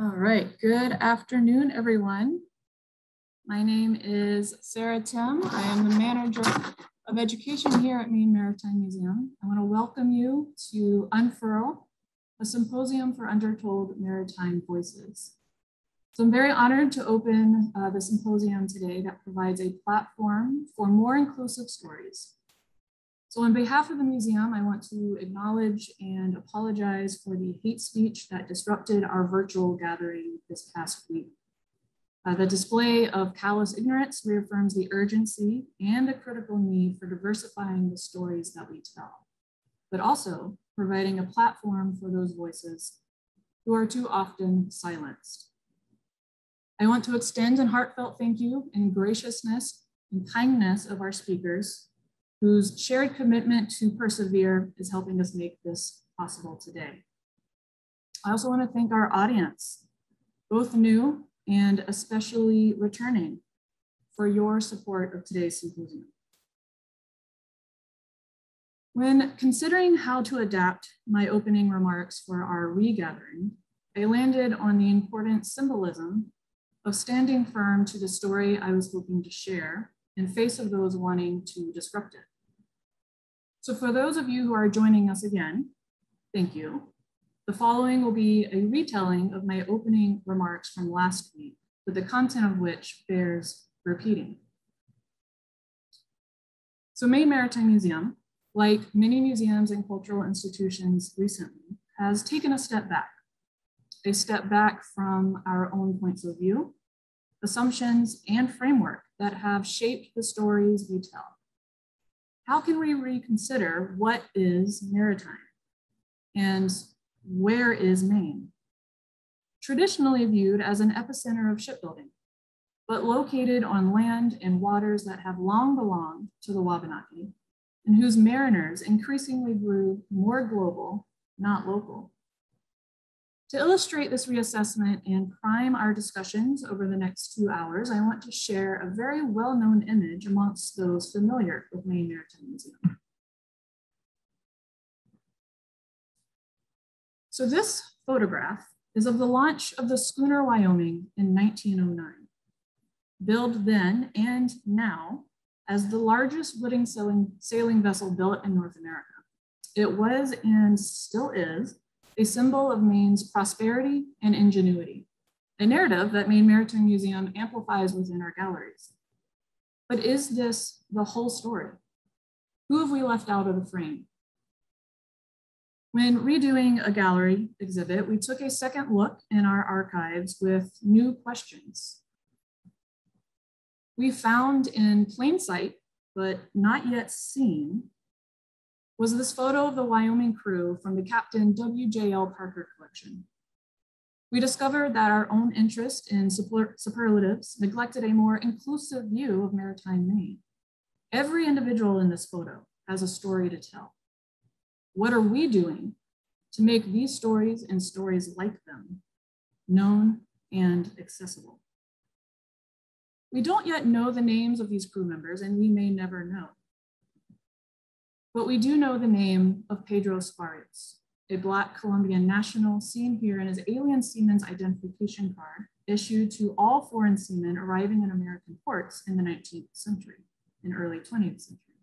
All right, good afternoon, everyone. My name is Sarah Tim. I am the manager of education here at Maine Maritime Museum. I wanna welcome you to Unfurl, a symposium for undertold maritime voices. So I'm very honored to open uh, the symposium today that provides a platform for more inclusive stories so on behalf of the museum, I want to acknowledge and apologize for the hate speech that disrupted our virtual gathering this past week. Uh, the display of callous ignorance reaffirms the urgency and the critical need for diversifying the stories that we tell, but also providing a platform for those voices who are too often silenced. I want to extend a heartfelt thank you and graciousness and kindness of our speakers whose shared commitment to persevere is helping us make this possible today. I also want to thank our audience, both new and especially returning, for your support of today's symposium. When considering how to adapt my opening remarks for our regathering, I landed on the important symbolism of standing firm to the story I was hoping to share in face of those wanting to disrupt it. So for those of you who are joining us again, thank you. The following will be a retelling of my opening remarks from last week, but the content of which bears repeating. So Maine Maritime Museum, like many museums and cultural institutions recently, has taken a step back, a step back from our own points of view, assumptions, and framework that have shaped the stories we tell how can we reconsider what is maritime and where is Maine? Traditionally viewed as an epicenter of shipbuilding, but located on land and waters that have long belonged to the Wabanaki and whose mariners increasingly grew more global, not local. To illustrate this reassessment and prime our discussions over the next two hours, I want to share a very well-known image amongst those familiar with Maine Maritime Museum. So this photograph is of the launch of the schooner Wyoming in 1909. Billed then and now as the largest wooden sailing vessel built in North America. It was and still is a symbol of Maine's prosperity and ingenuity, a narrative that Maine Maritime Museum amplifies within our galleries. But is this the whole story? Who have we left out of the frame? When redoing a gallery exhibit, we took a second look in our archives with new questions. We found in plain sight, but not yet seen, was this photo of the Wyoming crew from the Captain W.J.L. Parker collection. We discovered that our own interest in super superlatives neglected a more inclusive view of maritime Maine. Every individual in this photo has a story to tell. What are we doing to make these stories and stories like them known and accessible? We don't yet know the names of these crew members and we may never know. But we do know the name of Pedro Barrios, a Black Colombian national seen here in his alien seaman's identification card issued to all foreign seamen arriving in American ports in the 19th century and early 20th century.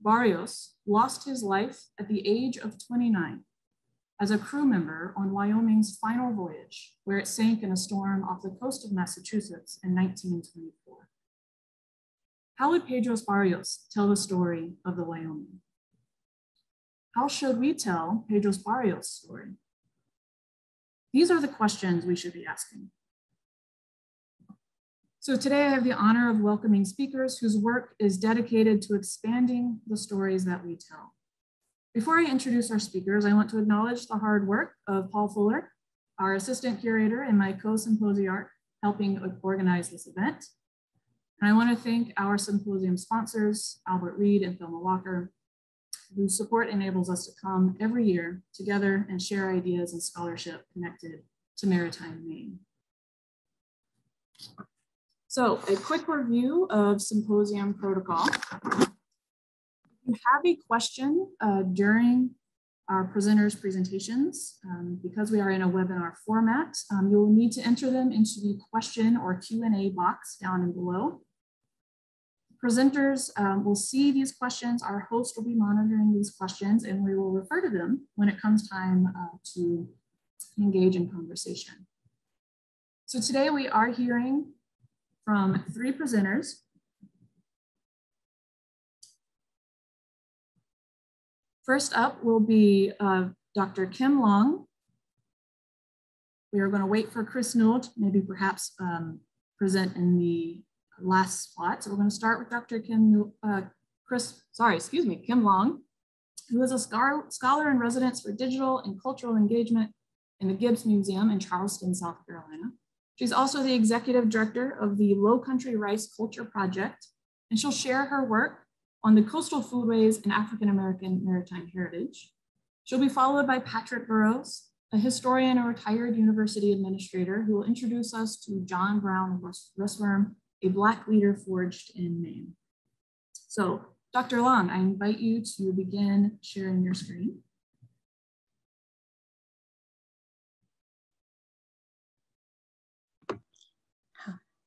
Barrios lost his life at the age of 29 as a crew member on Wyoming's final voyage, where it sank in a storm off the coast of Massachusetts in 1924. How would Pedros Barrios tell the story of the Wyoming? How should we tell Pedros Barrios' story? These are the questions we should be asking. So today I have the honor of welcoming speakers whose work is dedicated to expanding the stories that we tell. Before I introduce our speakers, I want to acknowledge the hard work of Paul Fuller, our assistant curator and my co-symposiarch helping organize this event, and I want to thank our symposium sponsors, Albert Reed and Thelma Walker, whose support enables us to come every year together and share ideas and scholarship connected to maritime Maine. So a quick review of symposium protocol. If you have a question uh, during our presenters' presentations. Um, because we are in a webinar format, um, you will need to enter them into the question or Q&A box down and below. Presenters um, will see these questions. Our host will be monitoring these questions and we will refer to them when it comes time uh, to engage in conversation. So today we are hearing from three presenters. First up will be uh, Dr. Kim Long. We are going to wait for Chris Newell to maybe perhaps um, present in the last spot. So we're going to start with Dr. Kim, uh, Chris, sorry, excuse me, Kim Long, who is a scholar, scholar in residence for digital and cultural engagement in the Gibbes Museum in Charleston, South Carolina. She's also the executive director of the Low Country Rice Culture Project, and she'll share her work on the coastal foodways and African American maritime heritage. She'll be followed by Patrick Burrows, a historian and retired university administrator who will introduce us to John Brown Russwurm, a Black leader forged in Maine. So Dr. Long, I invite you to begin sharing your screen.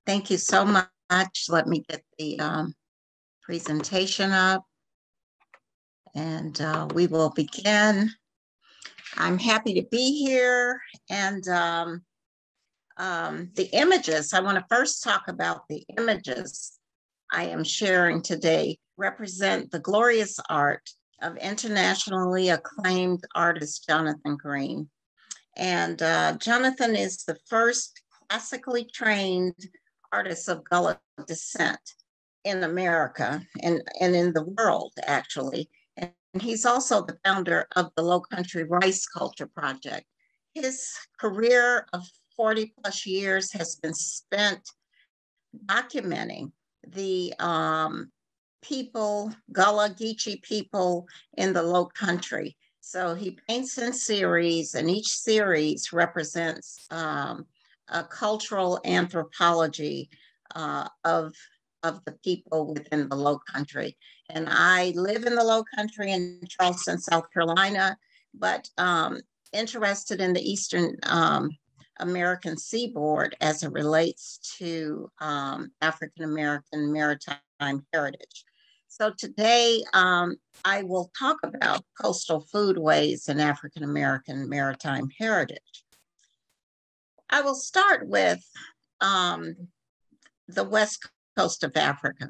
Thank you so much. Let me get the um, presentation up and uh, we will begin. I'm happy to be here and um, um, the images, I wanna first talk about the images I am sharing today represent the glorious art of internationally acclaimed artist Jonathan Green. And uh, Jonathan is the first classically trained artist of Gullah descent in America and, and in the world, actually. And he's also the founder of the Low Country Rice Culture Project. His career of 40 plus years has been spent documenting the um, people, Gullah Geechee people in the low country. So he paints in series, and each series represents um, a cultural anthropology uh, of, of the people within the low country. And I live in the low country in Charleston, South Carolina, but um, interested in the Eastern um, American seaboard as it relates to um, African American maritime heritage. So today um, I will talk about coastal foodways and African American maritime heritage. I will start with um, the west coast of Africa.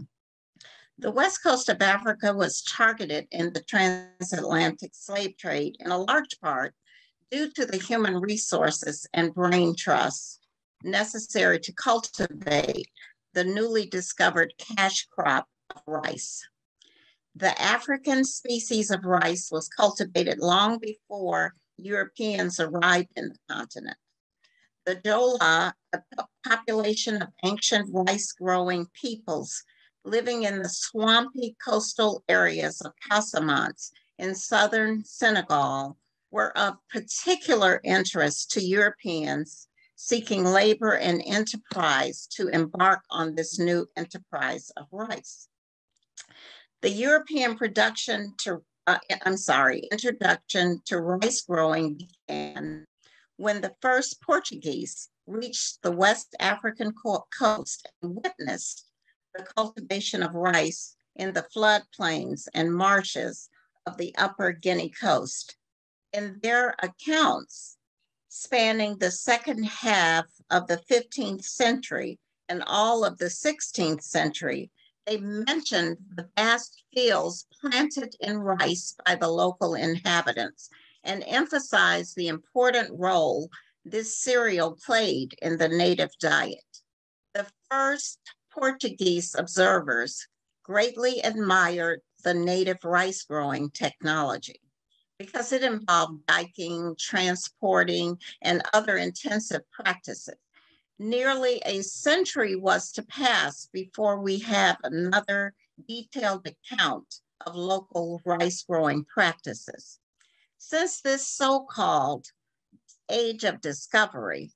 The west coast of Africa was targeted in the transatlantic slave trade in a large part due to the human resources and brain trust necessary to cultivate the newly discovered cash crop of rice. The African species of rice was cultivated long before Europeans arrived in the continent. The Jola, a population of ancient rice growing peoples living in the swampy coastal areas of Casamance in southern Senegal, were of particular interest to Europeans seeking labor and enterprise to embark on this new enterprise of rice. The European production to, uh, I'm sorry, introduction to rice growing began when the first Portuguese reached the West African coast and witnessed the cultivation of rice in the floodplains and marshes of the upper Guinea coast. In their accounts spanning the second half of the 15th century and all of the 16th century, they mentioned the vast fields planted in rice by the local inhabitants and emphasize the important role this cereal played in the native diet. The first Portuguese observers greatly admired the native rice growing technology because it involved diking, transporting, and other intensive practices. Nearly a century was to pass before we have another detailed account of local rice growing practices. Since this so-called age of discovery,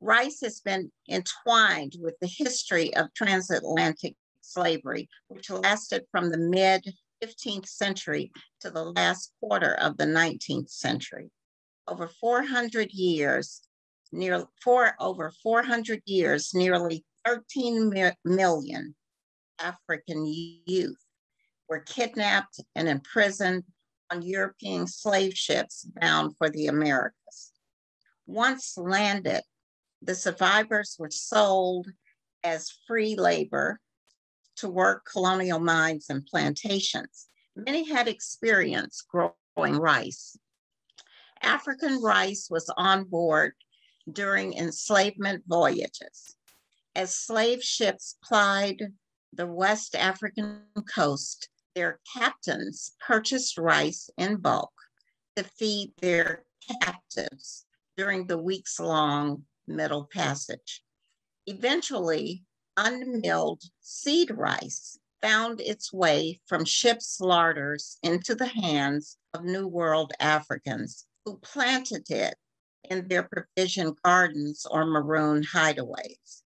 rice has been entwined with the history of transatlantic slavery, which lasted from the mid 15th century to the last quarter of the 19th century. Over 400 years, near for over 400 years, nearly 13 million African youth were kidnapped and imprisoned on European slave ships bound for the Americas. Once landed, the survivors were sold as free labor to work colonial mines and plantations. Many had experience growing rice. African rice was on board during enslavement voyages. As slave ships plied the West African coast, their captains purchased rice in bulk to feed their captives during the weeks long Middle Passage. Eventually, unmilled seed rice found its way from ships' larders into the hands of New World Africans who planted it in their provision gardens or maroon hideaways.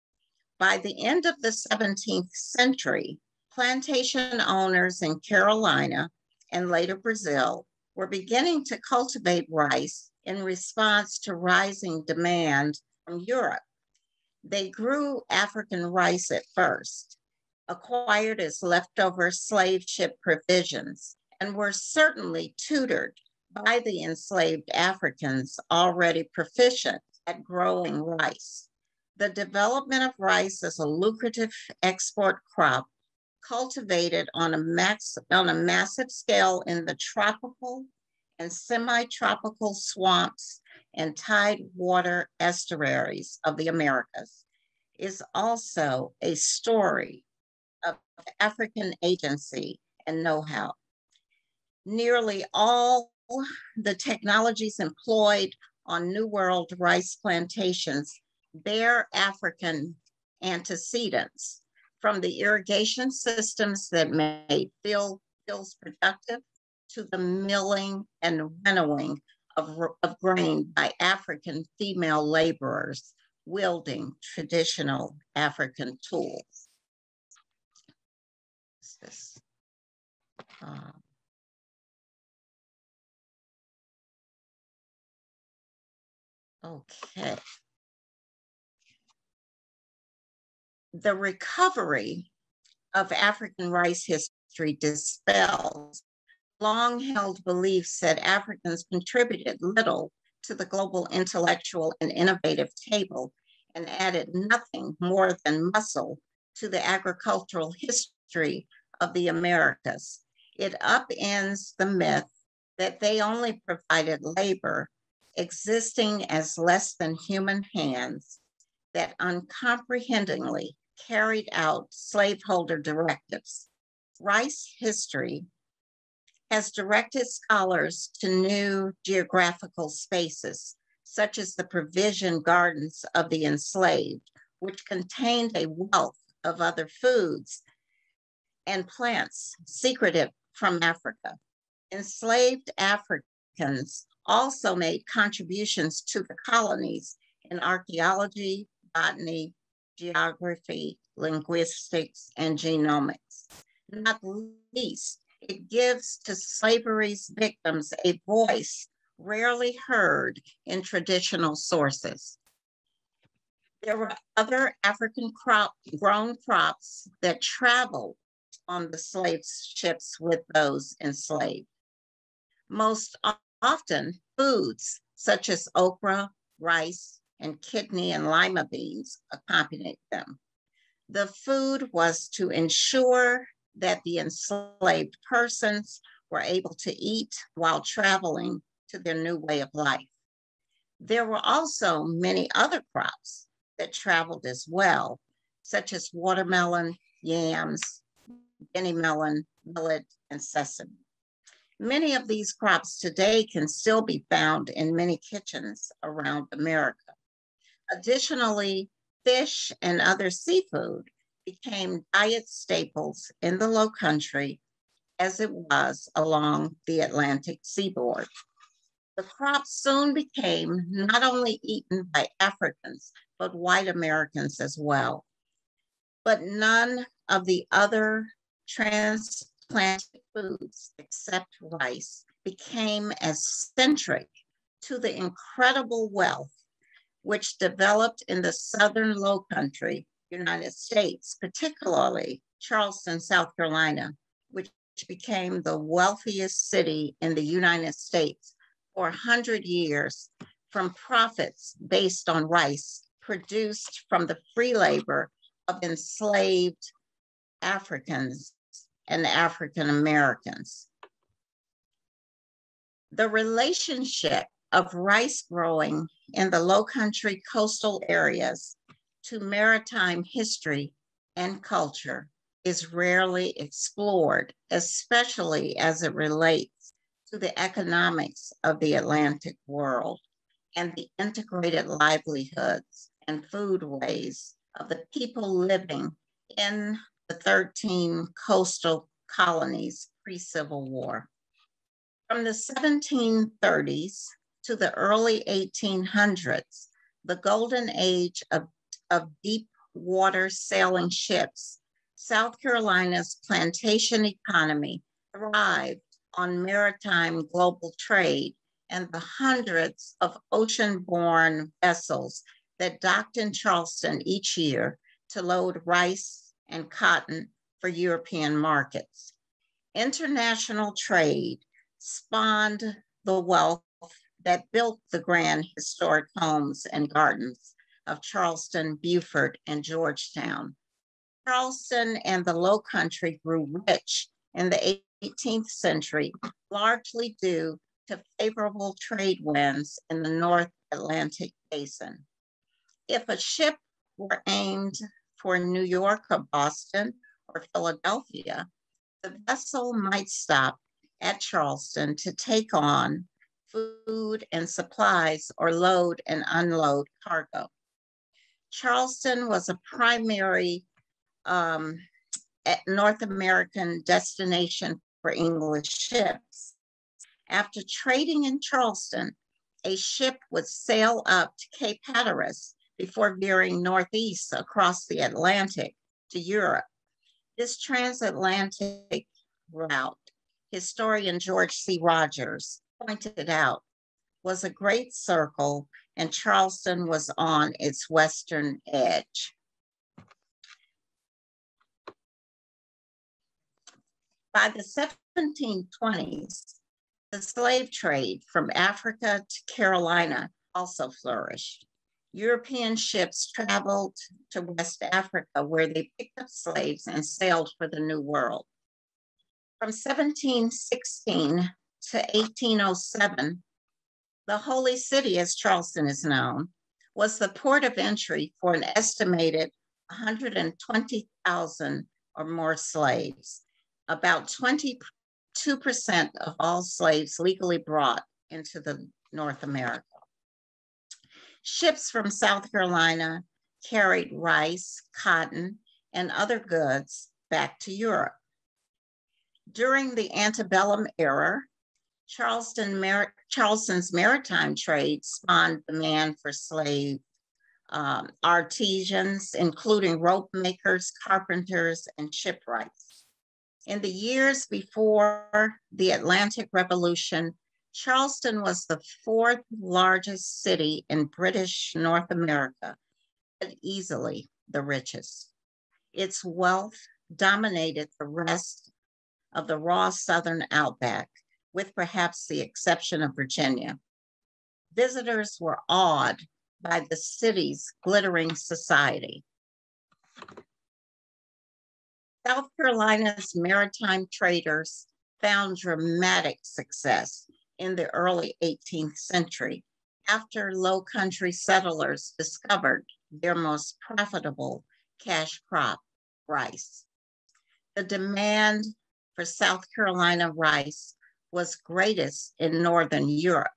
By the end of the 17th century, plantation owners in Carolina and later Brazil were beginning to cultivate rice in response to rising demand from Europe. They grew African rice at first, acquired as leftover slave ship provisions, and were certainly tutored by the enslaved Africans already proficient at growing rice. The development of rice as a lucrative export crop cultivated on a, max, on a massive scale in the tropical and semi-tropical swamps and tide water estuaries of the Americas is also a story of African agency and know-how. Nearly all the technologies employed on New World rice plantations bear African antecedents, from the irrigation systems that made field, fields productive to the milling and winnowing of, of grain by African female laborers wielding traditional African tools. This? Uh, okay. The recovery of African rice history dispels long held beliefs that Africans contributed little to the global intellectual and innovative table and added nothing more than muscle to the agricultural history of the Americas. It upends the myth that they only provided labor existing as less than human hands that uncomprehendingly carried out slaveholder directives. Rice history has directed scholars to new geographical spaces, such as the provision gardens of the enslaved, which contained a wealth of other foods and plants secretive from Africa. Enslaved Africans also made contributions to the colonies in archaeology, botany, geography, linguistics, and genomics. Not least, it gives to slavery's victims a voice rarely heard in traditional sources. There were other African crop, grown crops that traveled on the slave ships with those enslaved. Most often, foods such as okra, rice, and kidney and lima beans uh, accompanied them. The food was to ensure that the enslaved persons were able to eat while traveling to their new way of life. There were also many other crops that traveled as well, such as watermelon, yams, guinea melon, millet, and sesame. Many of these crops today can still be found in many kitchens around America. Additionally, fish and other seafood became diet staples in the low country as it was along the Atlantic seaboard. The crop soon became not only eaten by Africans, but white Americans as well. But none of the other transplanted foods except rice became as centric to the incredible wealth which developed in the southern low country United States, particularly Charleston, South Carolina, which became the wealthiest city in the United States for 100 years from profits based on rice produced from the free labor of enslaved Africans and African Americans. The relationship of rice growing in the low country coastal areas to maritime history and culture is rarely explored, especially as it relates to the economics of the Atlantic world and the integrated livelihoods and foodways of the people living in the 13 coastal colonies pre-Civil War. From the 1730s to the early 1800s, the golden age of, of deep water sailing ships, South Carolina's plantation economy thrived on maritime global trade and the hundreds of ocean-borne vessels that docked in Charleston each year to load rice and cotton for European markets. International trade spawned the wealth that built the grand historic homes and gardens of Charleston, Beaufort, and Georgetown. Charleston and the Low Country grew rich in the 18th century, largely due to favorable trade winds in the North Atlantic basin. If a ship were aimed for New York or Boston or Philadelphia, the vessel might stop at Charleston to take on food and supplies or load and unload cargo. Charleston was a primary um, North American destination for English ships. After trading in Charleston, a ship would sail up to Cape Hatteras before veering northeast across the Atlantic to Europe. This transatlantic route, historian George C. Rogers pointed out, was a great circle and Charleston was on its western edge. By the 1720s, the slave trade from Africa to Carolina also flourished. European ships traveled to West Africa where they picked up slaves and sailed for the New World. From 1716 to 1807, the Holy City, as Charleston is known, was the port of entry for an estimated 120,000 or more slaves, about 22% of all slaves legally brought into the North America. Ships from South Carolina carried rice, cotton, and other goods back to Europe. During the antebellum era, Charleston Mar Charleston's maritime trade spawned demand for slave um, artisans, including rope makers, carpenters, and shipwrights. In the years before the Atlantic Revolution, Charleston was the fourth largest city in British North America, but easily the richest. Its wealth dominated the rest of the raw Southern outback, with perhaps the exception of Virginia. Visitors were awed by the city's glittering society. South Carolina's maritime traders found dramatic success in the early 18th century after low country settlers discovered their most profitable cash crop, rice. The demand for South Carolina rice was greatest in Northern Europe.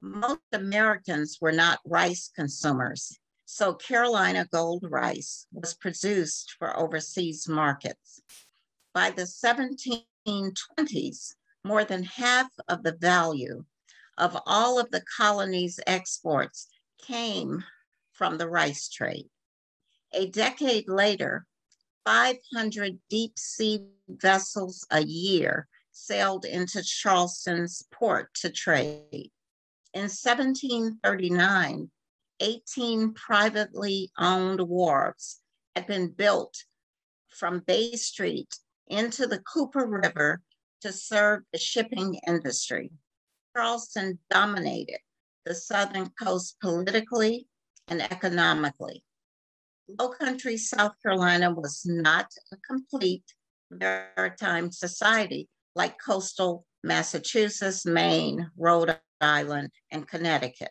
Most Americans were not rice consumers, so Carolina gold rice was produced for overseas markets. By the 1720s, more than half of the value of all of the colony's exports came from the rice trade. A decade later, 500 deep sea vessels a year sailed into Charleston's port to trade. In 1739, 18 privately owned wharves had been built from Bay Street into the Cooper River to serve the shipping industry. Charleston dominated the Southern coast politically and economically. Low country South Carolina was not a complete maritime society like coastal Massachusetts, Maine, Rhode Island, and Connecticut.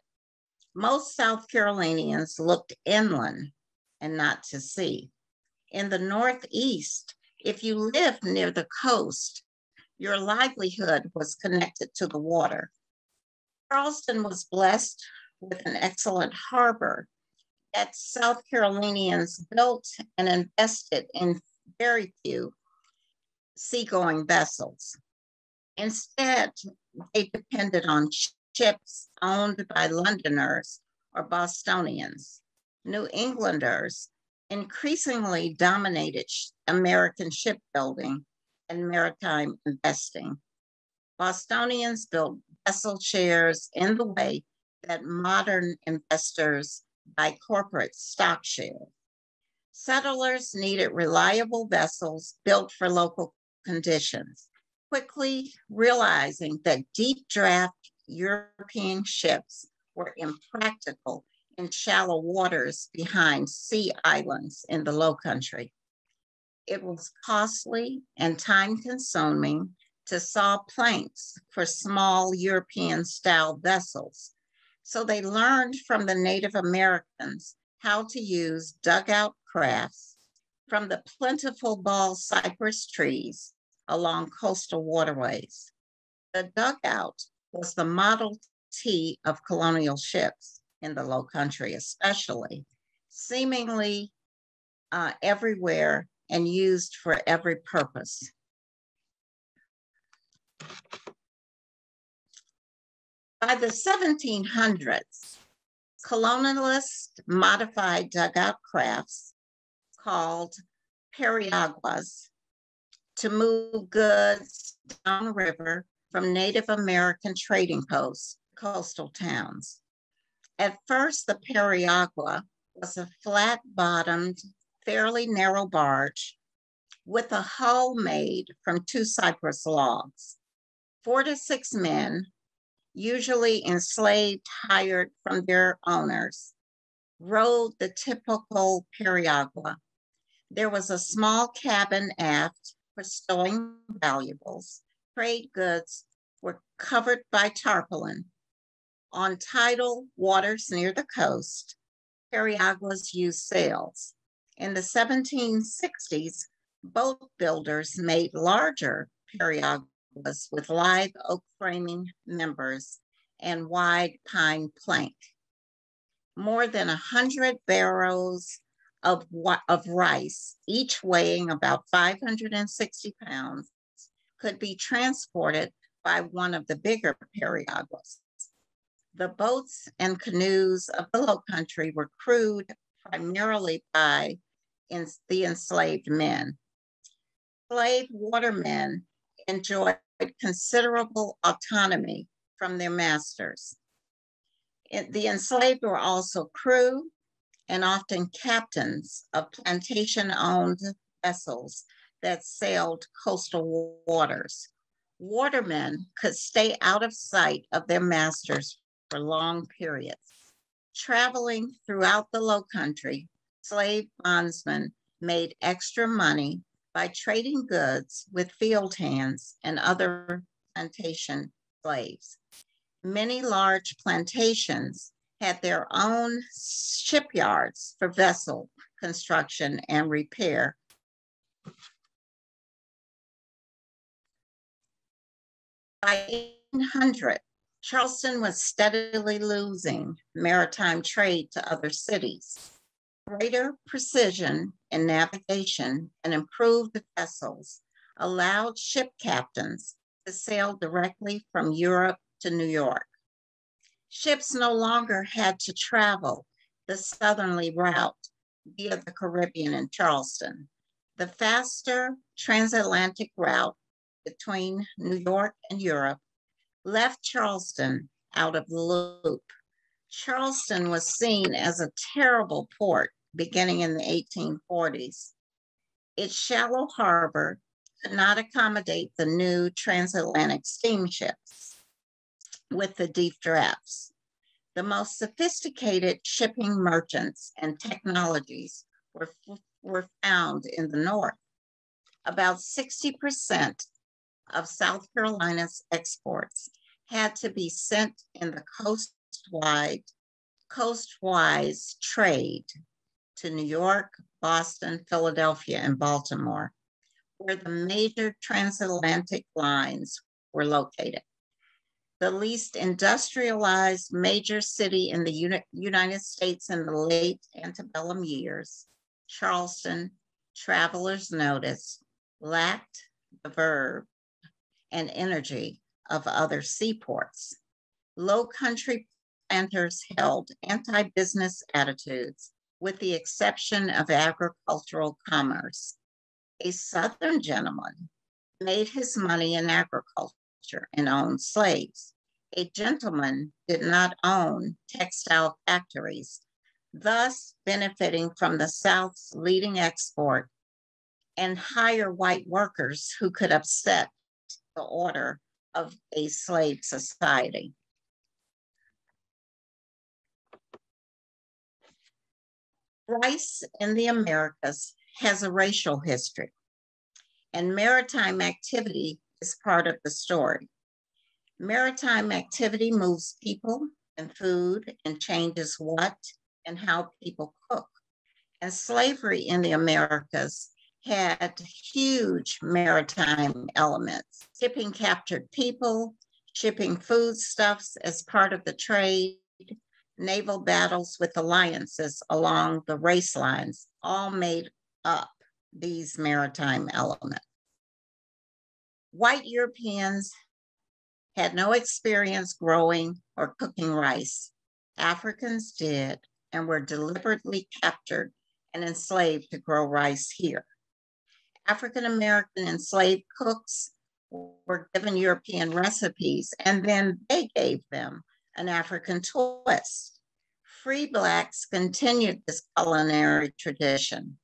Most South Carolinians looked inland and not to sea. In the Northeast, if you lived near the coast, your livelihood was connected to the water. Charleston was blessed with an excellent harbor that South Carolinians built and invested in very few seagoing vessels. Instead, they depended on ships owned by Londoners or Bostonians. New Englanders increasingly dominated American shipbuilding and maritime investing. Bostonians built vessel shares in the way that modern investors buy corporate stock shares. Settlers needed reliable vessels built for local conditions, quickly realizing that deep draft European ships were impractical in shallow waters behind sea islands in the low country. It was costly and time consuming to saw planks for small European style vessels. So they learned from the Native Americans how to use dugout crafts from the plentiful bald cypress trees along coastal waterways. The dugout was the Model T of colonial ships in the low country, especially, seemingly uh, everywhere and used for every purpose. By the 1700s, colonialists modified dugout crafts called periaguas to move goods downriver from Native American trading posts, coastal towns. At first, the periagua was a flat bottomed, fairly narrow barge with a hull made from two cypress logs. Four to six men, usually enslaved, hired from their owners, rowed the typical periagua. There was a small cabin aft for stowing valuables. Trade goods were covered by tarpaulin on tidal waters near the coast, periaguas used sails. In the 1760s, boat builders made larger periaguas with live oak framing members and wide pine plank. More than 100 barrels of, of rice, each weighing about 560 pounds, could be transported by one of the bigger periaguas. The boats and canoes of the Low Country were crewed primarily by the enslaved men. Slave watermen enjoyed considerable autonomy from their masters. the enslaved were also crew and often captains of plantation owned vessels that sailed coastal waters. Watermen could stay out of sight of their masters for long periods. Traveling throughout the low country, slave bondsmen made extra money by trading goods with field hands and other plantation slaves. Many large plantations had their own shipyards for vessel construction and repair. By 1800, Charleston was steadily losing maritime trade to other cities. Greater precision in navigation and improved vessels allowed ship captains to sail directly from Europe to New York. Ships no longer had to travel the southerly route via the Caribbean and Charleston. The faster transatlantic route between New York and Europe left Charleston out of the loop. Charleston was seen as a terrible port beginning in the 1840s. Its shallow harbor could not accommodate the new transatlantic steamships with the deep drafts. The most sophisticated shipping merchants and technologies were, were found in the north. About 60% of South Carolina's exports had to be sent in the coastwide, coastwise trade to New York, Boston, Philadelphia, and Baltimore, where the major transatlantic lines were located. The least industrialized major city in the Uni United States in the late antebellum years, Charleston, travelers noticed, lacked the verb and energy of other seaports. Low country planters held anti business attitudes, with the exception of agricultural commerce. A Southern gentleman made his money in agriculture and owned slaves. A gentleman did not own textile factories, thus benefiting from the South's leading export and hire white workers who could upset the order of a slave society. Rice in the Americas has a racial history, and maritime activity is part of the story. Maritime activity moves people and food and changes what and how people cook. And slavery in the Americas had huge maritime elements, shipping captured people, shipping foodstuffs as part of the trade, naval battles with alliances along the race lines, all made up these maritime elements. White Europeans had no experience growing or cooking rice. Africans did and were deliberately captured and enslaved to grow rice here. African American enslaved cooks were given European recipes and then they gave them an African twist. Free Blacks continued this culinary tradition.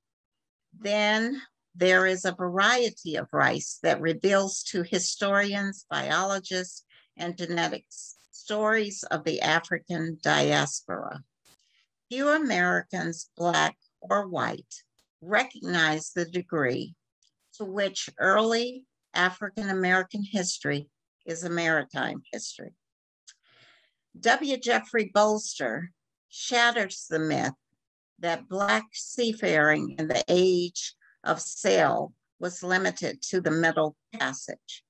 Then there is a variety of rice that reveals to historians, biologists, and genetics stories of the African diaspora. Few Americans, Black or white, recognize the degree to which early African American history is a maritime history. W. Jeffrey Bolster shatters the myth that Black seafaring in the age of sail was limited to the Middle Passage.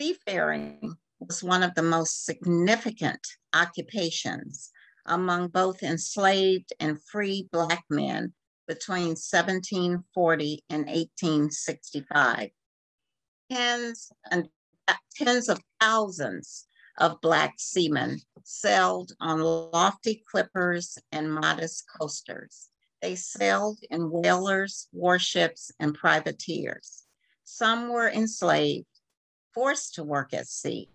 Seafaring was one of the most significant occupations among both enslaved and free Black men between 1740 and 1865. Tens and tens of thousands of Black seamen sailed on lofty clippers and modest coasters. They sailed in whalers, warships, and privateers. Some were enslaved, forced to work at sea.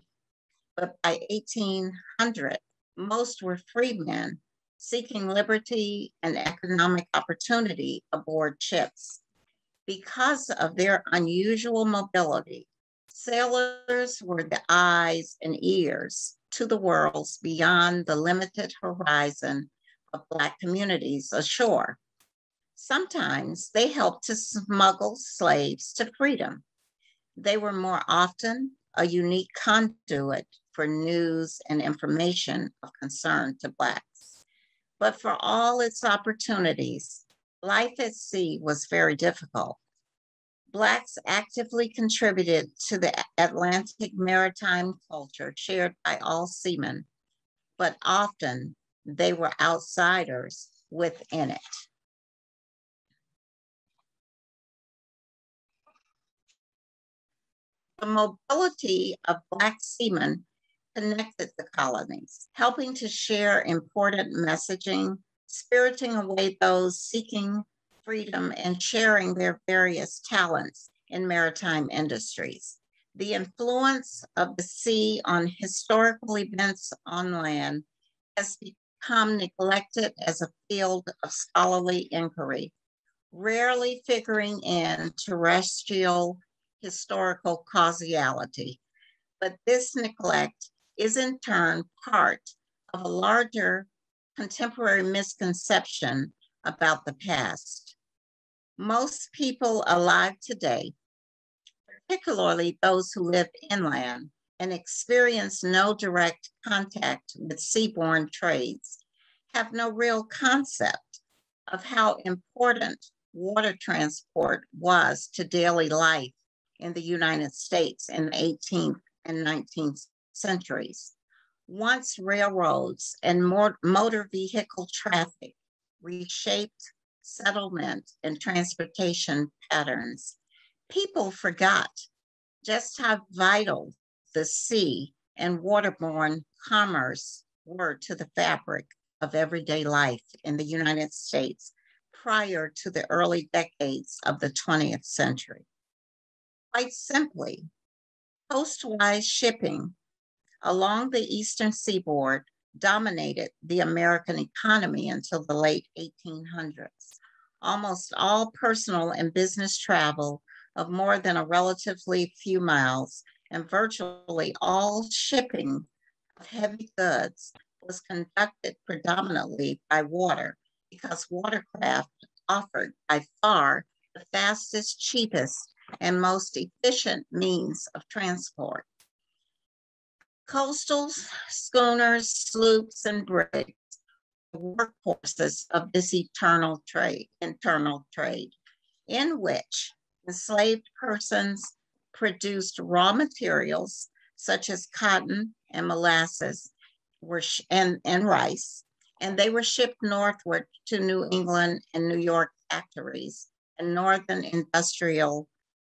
But by 1800, most were freemen seeking liberty and economic opportunity aboard ships. Because of their unusual mobility, sailors were the eyes and ears to the worlds beyond the limited horizon of Black communities ashore. Sometimes they helped to smuggle slaves to freedom. They were more often a unique conduit for news and information of concern to Blacks. But for all its opportunities, life at sea was very difficult. Blacks actively contributed to the Atlantic maritime culture shared by all seamen, but often they were outsiders within it. The mobility of Black seamen connected the colonies, helping to share important messaging, spiriting away those seeking freedom, and sharing their various talents in maritime industries. The influence of the sea on historical events on land has become neglected as a field of scholarly inquiry, rarely figuring in terrestrial historical causality. But this neglect is in turn part of a larger contemporary misconception about the past. Most people alive today, particularly those who live inland and experience no direct contact with seaborne trades, have no real concept of how important water transport was to daily life in the United States in the 18th and 19th centuries. Once railroads and motor vehicle traffic reshaped settlement and transportation patterns, people forgot just how vital the sea and waterborne commerce were to the fabric of everyday life in the United States prior to the early decades of the 20th century. Quite simply, coastwise shipping along the eastern seaboard dominated the American economy until the late 1800s. Almost all personal and business travel of more than a relatively few miles and virtually all shipping of heavy goods was conducted predominantly by water because watercraft offered by far the fastest, cheapest, and most efficient means of transport. Coastal schooners, sloops, and brigs were workhorses of this eternal trade, internal trade, in which enslaved persons produced raw materials such as cotton and molasses were and, and rice, and they were shipped northward to New England and New York factories, and northern industrial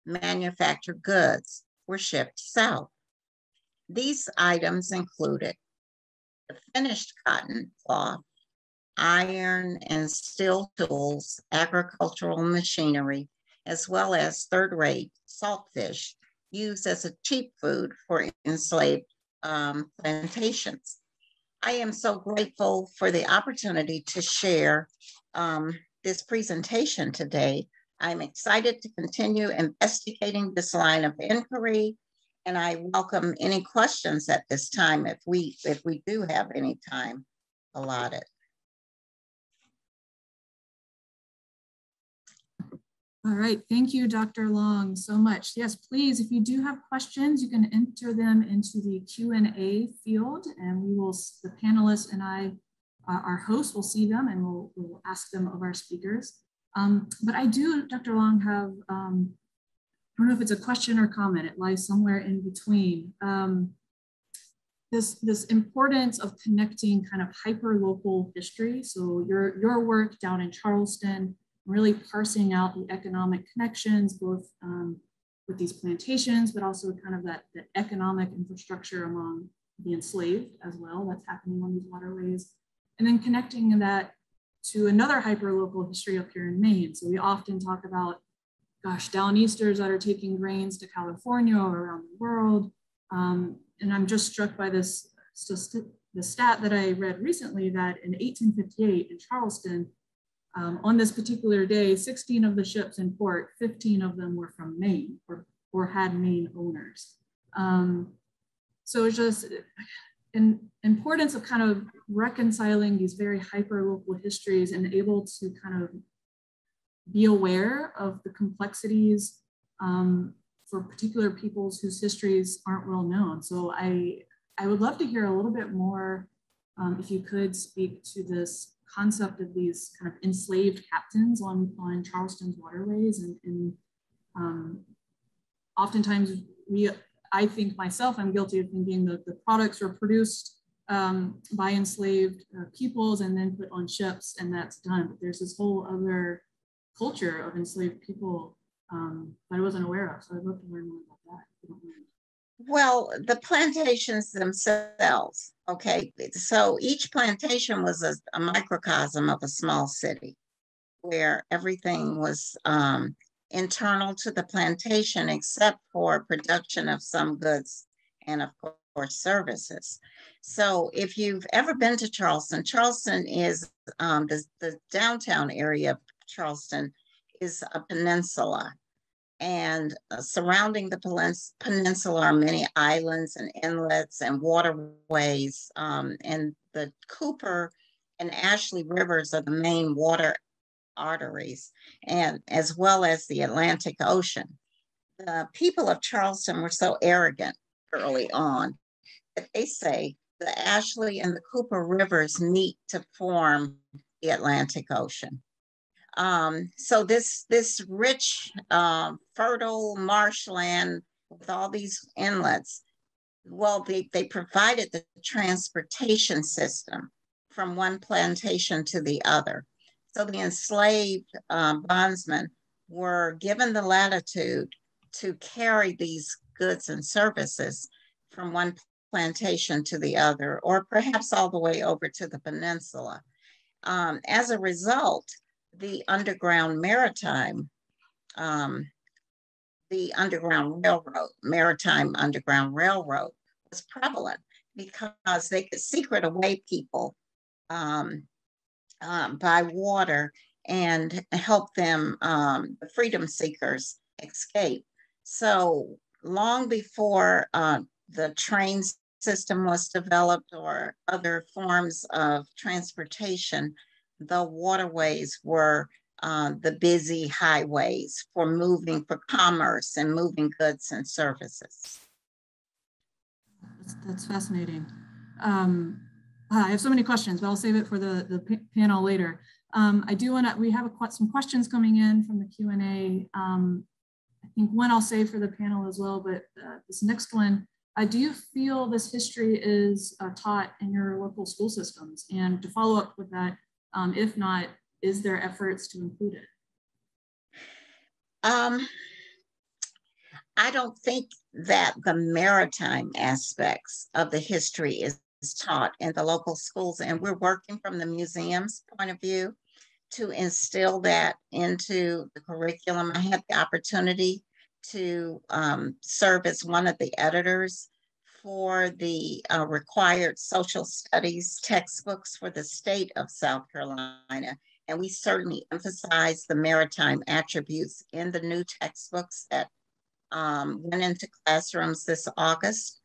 manufactured goods were shipped south. These items included the finished cotton cloth, iron and steel tools, agricultural machinery, as well as third-rate saltfish used as a cheap food for enslaved um, plantations. I am so grateful for the opportunity to share um, this presentation today. I'm excited to continue investigating this line of inquiry and I welcome any questions at this time if we if we do have any time allotted. All right, thank you, Dr. Long, so much. Yes, please, if you do have questions, you can enter them into the Q&A field and we will, the panelists and I, uh, our host will see them and we'll, we'll ask them of our speakers. Um, but I do, Dr. Long, have, um, I don't know if it's a question or comment, it lies somewhere in between. Um, this, this importance of connecting kind of hyper-local history. So your, your work down in Charleston, really parsing out the economic connections, both um, with these plantations, but also kind of that, that economic infrastructure among the enslaved as well that's happening on these waterways. And then connecting that to another hyper-local history up here in Maine. So we often talk about, gosh, Downeasters that are taking grains to California or around the world. Um, and I'm just struck by this, the stat that I read recently that in 1858 in Charleston, um, on this particular day, 16 of the ships in port, 15 of them were from Maine or, or had Maine owners. Um, so it's just an importance of kind of reconciling these very hyper local histories and able to kind of be aware of the complexities um, for particular peoples whose histories aren't well known. So I, I would love to hear a little bit more um, if you could speak to this concept of these kind of enslaved captains on, on Charleston's waterways. And, and um, oftentimes we, I think myself, I'm guilty of thinking that the products were produced um, by enslaved uh, peoples and then put on ships and that's done. But there's this whole other culture of enslaved people um, that I wasn't aware of. So I'd love to learn more about that. Well, the plantations themselves, okay, so each plantation was a, a microcosm of a small city where everything was um, internal to the plantation except for production of some goods and of course services. So if you've ever been to Charleston, Charleston is um, the, the downtown area of Charleston is a peninsula and uh, surrounding the peninsula are many islands and inlets and waterways um, and the Cooper and Ashley rivers are the main water arteries, and as well as the Atlantic Ocean. The people of Charleston were so arrogant early on that they say the Ashley and the Cooper rivers meet to form the Atlantic Ocean. Um, so this this rich, uh, fertile marshland with all these inlets, well, they, they provided the transportation system from one plantation to the other. So the enslaved um, bondsmen were given the latitude to carry these goods and services from one plantation to the other, or perhaps all the way over to the peninsula. Um, as a result, the Underground Maritime, um, the Underground Railroad, Maritime Underground Railroad was prevalent because they could secret away people um, um, by water and help them, um, the freedom seekers, escape. So long before uh, the train system was developed or other forms of transportation, the waterways were uh, the busy highways for moving for commerce and moving goods and services. That's, that's fascinating. Um, I have so many questions, but I'll save it for the, the panel later. Um, I do want to, we have a, some questions coming in from the Q&A. Um, I think one I'll save for the panel as well, but uh, this next one, uh, do you feel this history is uh, taught in your local school systems? And to follow up with that, um, if not, is there efforts to include it? Um, I don't think that the maritime aspects of the history is taught in the local schools. And we're working from the museum's point of view to instill that into the curriculum. I had the opportunity to um, serve as one of the editors for the uh, required social studies textbooks for the state of South Carolina. And we certainly emphasize the maritime attributes in the new textbooks that um, went into classrooms this August.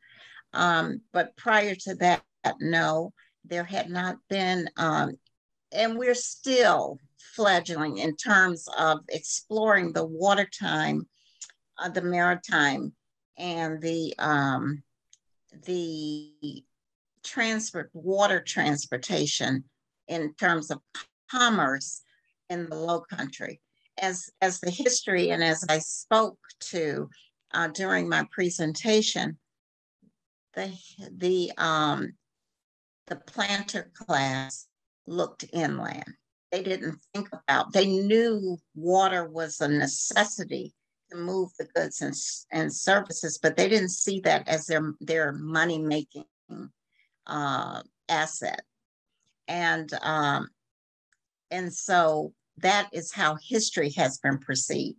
Um, but prior to that, no, there had not been, um, and we're still fledgling in terms of exploring the water time, uh, the maritime, and the um, the transport water transportation in terms of commerce in the low country. As, as the history and as I spoke to uh, during my presentation, the, the, um, the planter class looked inland. They didn't think about, they knew water was a necessity to move the goods and, and services, but they didn't see that as their, their money making uh, asset. And, um, and so that is how history has been perceived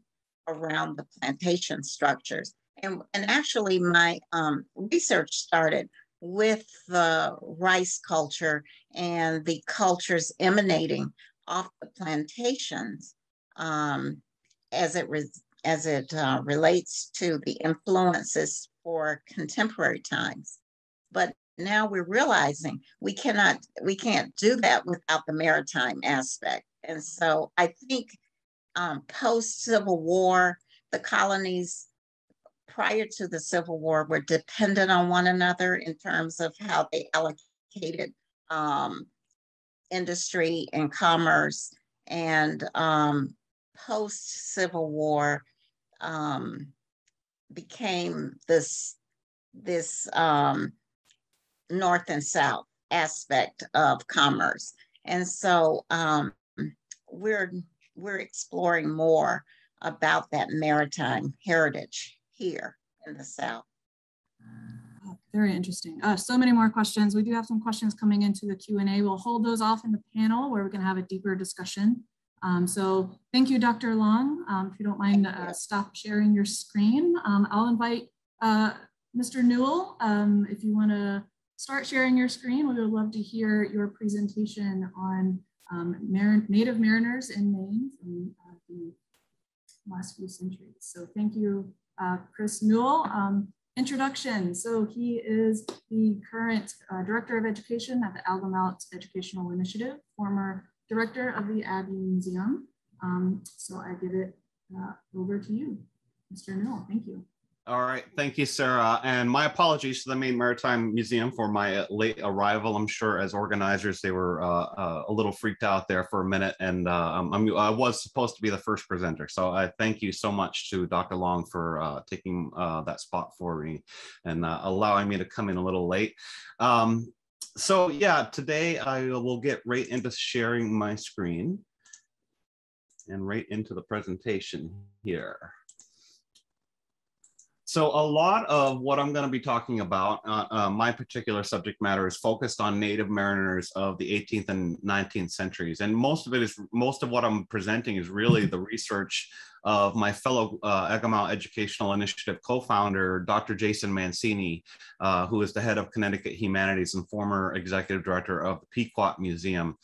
around the plantation structures. And, and actually, my um, research started with the rice culture and the cultures emanating off the plantations um, as it was as it uh, relates to the influences for contemporary times. But now we're realizing we cannot, we can't do that without the maritime aspect. And so I think um, post Civil War, the colonies prior to the Civil War were dependent on one another in terms of how they allocated um, industry and commerce. And um, post Civil War, um, became this this um, north and south aspect of commerce, and so um, we're we're exploring more about that maritime heritage here in the south. Oh, very interesting. Uh, so many more questions. We do have some questions coming into the Q&A. We'll hold those off in the panel where we can have a deeper discussion. Um, so thank you, Dr. Long. Um, if you don't mind, uh, stop sharing your screen. Um, I'll invite uh, Mr. Newell, um, if you want to start sharing your screen, we would love to hear your presentation on um, Mar Native mariners in Maine from uh, the last few centuries. So thank you, uh, Chris Newell. Um, introduction. So he is the current uh, Director of Education at the Akomawt Educational Initiative, former Director of the Abbe Museum. Um, so I give it uh, over to you, Mr. Newell. Thank you. All right, thank you, Sarah. And my apologies to the Maine Maritime Museum for my uh, late arrival. I'm sure as organizers, they were uh, uh, a little freaked out there for a minute. And uh, i was supposed to be the first presenter. So I thank you so much to Dr. Long for uh, taking uh, that spot for me and allowing me to come in a little late. Um, so yeah, today I will get right into sharing my screen and right into the presentation here. So a lot of what I'm going to be talking about, uh, uh, my particular subject matter is focused on native mariners of the 18th and 19th centuries. And most of it is, most of what I'm presenting is really the research of my fellow uh, Akomawt Educational Initiative co-founder, Dr. Jason Mancini, uh, who is the head of Connecticut Humanities and former executive director of the Pequot Museum.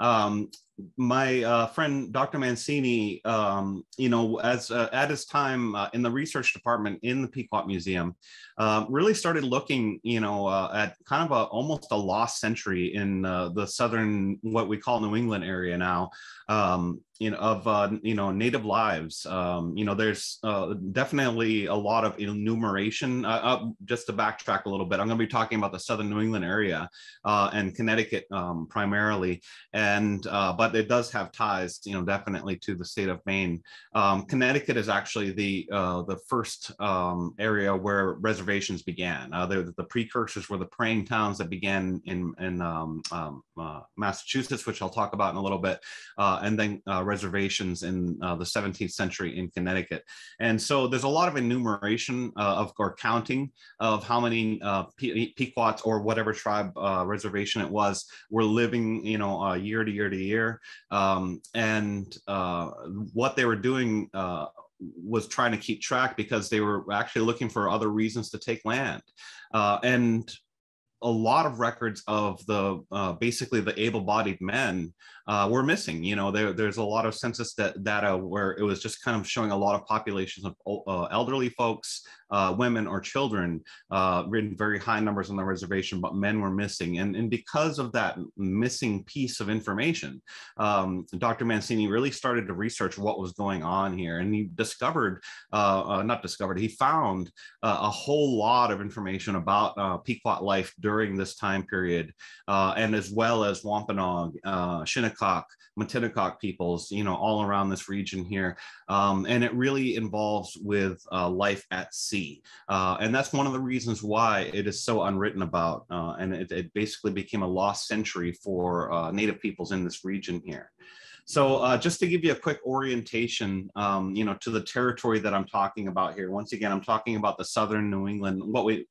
Um, my uh, friend Dr. Mancini, um, you know, as uh, at his time uh, in the research department in the Pequot Museum, um, really started looking, you know, uh, at kind of a almost a lost century in uh, the southern, what we call New England area now, um, you know, of uh, you know native lives. Um, you know, there's uh, definitely a lot of enumeration. Uh, uh, just to backtrack a little bit, I'm going to be talking about the southern New England area uh, and Connecticut um, primarily, and uh, but it does have ties, you know, definitely to the state of Maine. Um, Connecticut is actually the the first um, area where reservations began. the, the precursors were the praying towns that began in in um, um, Massachusetts, which I'll talk about in a little bit, and then reservations in uh, the 17th century in Connecticut. And so there's a lot of enumeration uh, of or counting of how many uh, Pequots or whatever tribe uh, reservation it was were living, you know, uh, year to year to year. Um, and uh, what they were doing was trying to keep track because they were actually looking for other reasons to take land. and a lot of records of the uh, basically the able-bodied men uh, were missing. You know, there, there's a lot of census that, data where it was just kind of showing a lot of populations of uh, elderly folks, uh, women, or children uh, in very high numbers on the reservation, but men were missing. And, and because of that missing piece of information, um, Dr. Mancini really started to research what was going on here. And he discovered, uh, not discovered, he found a whole lot of information about Pequot life during this time period, and as well as Wampanoag, Shinnecock, Shinnecock, peoples, you know, all around this region here. Um, and it really involves with uh, life at sea. Uh, and that's one of the reasons why it is so unwritten about. Uh, and it, it, basically became a lost century for uh, Native peoples in this region here. So uh, just to give you a quick orientation, um, you know, to the territory that I'm talking about here. Once again, I'm talking about the southern New England, what we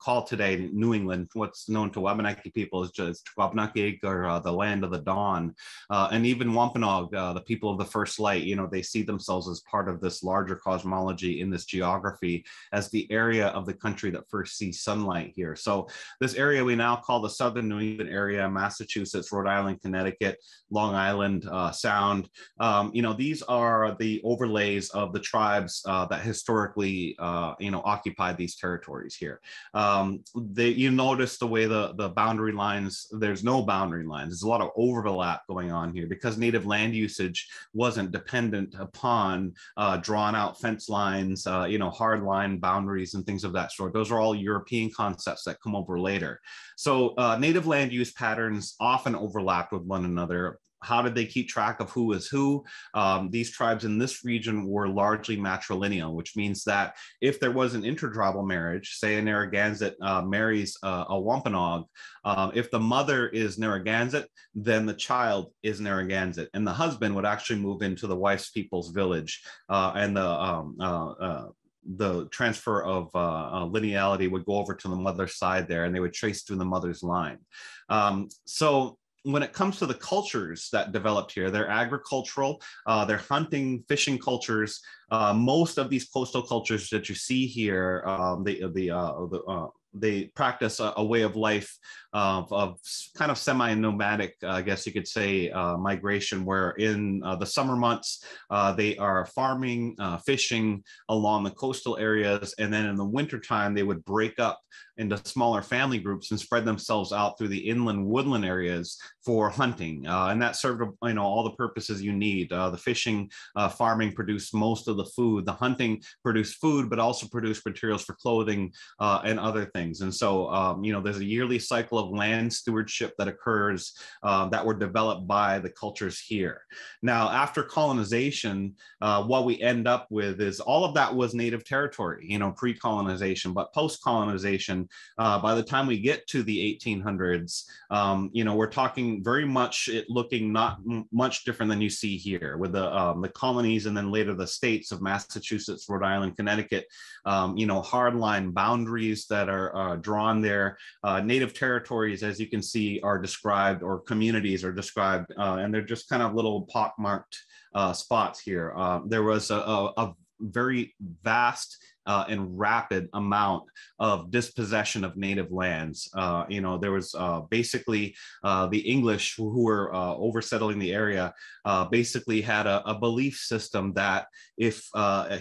call today New England. What's known to Wabanaki people is just Wabanaki or uh, the land of the dawn, uh, and even Wampanoag, uh, the people of the first light. You know, they see themselves as part of this larger cosmology in this geography as the area of the country that first sees sunlight here. So this area we now call the southern New England area, Massachusetts, Rhode Island, Connecticut, Long Island uh, sound. Um, you know, these are the overlays of the tribes uh, that historically, uh, you know, occupied these territories here. Um, they, you notice the way the, the boundary lines, there's no boundary lines. There's a lot of overlap going on here because native land usage wasn't dependent upon uh, drawn out fence lines, uh, you know, hard line boundaries and things of that sort. Those are all European concepts that come over later. So uh, native land use patterns often overlapped with one another how did they keep track of who is who? Um, these tribes in this region were largely matrilineal, which means that if there was an intertribal marriage, say a Narragansett uh, marries a Wampanoag, um, if the mother is Narragansett, then the child is Narragansett, and the husband would actually move into the wife's people's village, uh, and the um, uh, uh, the transfer of uh, uh, lineality would go over to the mother's side there and they would trace through the mother's line. Um, so when it comes to the cultures that developed here, they're agricultural, uh, they're hunting, fishing cultures. Uh, most of these coastal cultures that you see here, um, the the, uh, the uh, they practice a, a, way of life of, of kind of semi-nomadic, uh, I guess you could say, uh, migration, where in uh, the summer months they are farming, fishing along the coastal areas, and then in the wintertime they would break up into smaller family groups and spread themselves out through the inland woodland areas for hunting. Uh, and that served you know all the purposes you need. Uh, the fishing, uh, farming produced most of the food. The hunting produced food, but also produced materials for clothing and other things. And so um, you know there's a yearly cycle of land stewardship that occurs uh, that were developed by the cultures here. Now after colonization, uh, what we end up with is all of that was native territory. You know pre-colonization, but post-colonization uh, by the time we get to the 1800s, um, you know, we're talking very much it looking not much different than you see here with the um, the colonies and then later the states of Massachusetts, Rhode Island, Connecticut. Um, you know, hardline boundaries that are uh, drawn there. Uh, native territories, as you can see, are described, or communities are described, uh, and they're just kind of little pockmarked uh, spots here. Uh, there was a, a, a very vast uh, and rapid amount of dispossession of native lands. Uh, you know, there was uh, basically uh, the English who were uh, oversettling the area uh, basically had a, a, belief system that if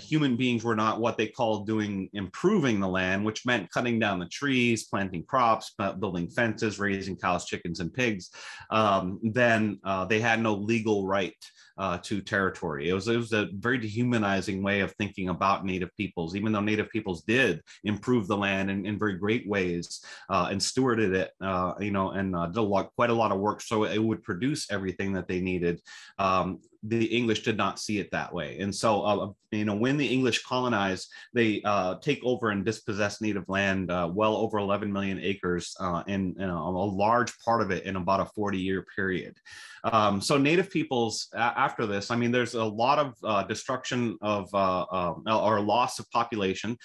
human beings were not what they called doing improving the land, which meant cutting down the trees, planting crops, building fences, raising cows, chickens, and pigs, um, then they had no legal right uh, to territory. It was, it was a very dehumanizing way of thinking about Native peoples, even though Native peoples did improve the land in, in very great ways uh, and stewarded it, uh, you know, and uh, did a lot, quite a lot of work so it would produce everything that they needed. Um, the English did not see it that way. And so, uh, you know, when the English colonize, they uh, take over and dispossess native land, uh, well over 11 million acres, uh, and, a large part of it in about a 40 year period. Um, so, native peoples after this, I mean, there's a lot of uh, destruction of uh, or loss of population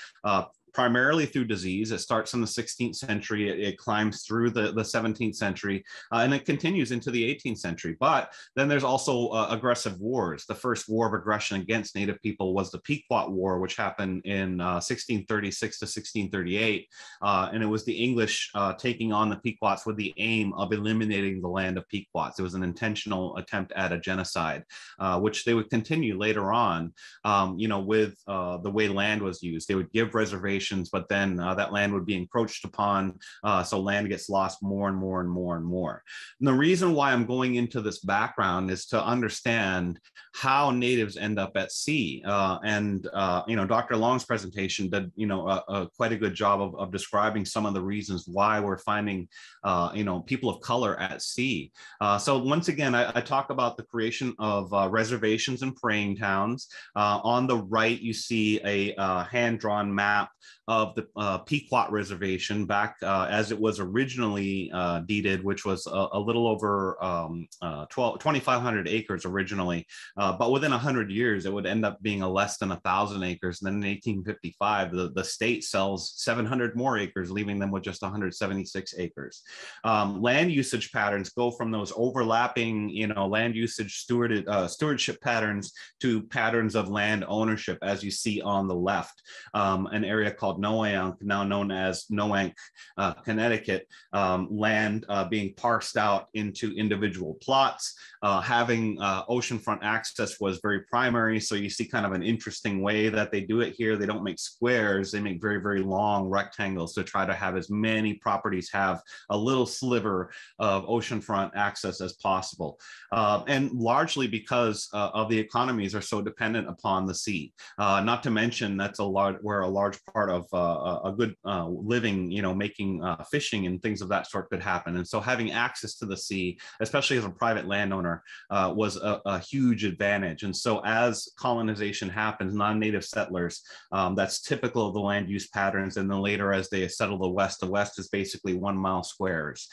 primarily through disease. It starts in the 16th century, it, it climbs through the, the 17th century, uh, and it continues into the 18th century. But then there's also uh, aggressive wars. The first war of aggression against Native people was the Pequot War, which happened in uh, 1636 to 1638. Uh, and it was the English uh, taking on the Pequots with the aim of eliminating the land of Pequots. It was an intentional attempt at a genocide, uh, which they would continue later on, um, you know, with the way land was used. They would give reservations but then uh, that land would be encroached upon. Uh, so land gets lost more and more and more and more. And the reason why I'm going into this background is to understand how natives end up at sea. Uh, and, uh, you know, Dr. Long's presentation did, you know, quite a good job of, of, describing some of the reasons why we're finding, uh, you know, people of color at sea. Uh, so once again, I, I, talk about the creation of reservations and praying towns. on the right, you see a hand-drawn map of the uh, Pequot Reservation back uh, as it was originally uh, deeded, which was a, a little over um, uh, 2,500 acres originally. Uh, but within 100 years, it would end up being a less than 1,000 acres. And then in 1855, the, the state sells 700 more acres, leaving them with just 176 acres. Um, land usage patterns go from those overlapping, you know, land usage stewarded, uh, stewardship patterns to patterns of land ownership, as you see on the left. Um, an area called Noank, now known as Noank, uh, Connecticut, um, land uh, being parsed out into individual plots. Uh, having uh, oceanfront access was very primary. So you see kind of an interesting way that they do it here. They don't make squares, they make very, very long rectangles to try to have as many properties have a little sliver of oceanfront access as possible. Uh, and largely because of the economies are so dependent upon the sea. not to mention that's a large, where a large part of uh, a good uh, living, you know, making uh, fishing and things of that sort could happen. And so having access to the sea, especially as a private landowner, was a, a, huge advantage. And so as colonization happens, non-native settlers, um, that's typical of the land use patterns. And then later as they settle the West, the West is basically one mile squares,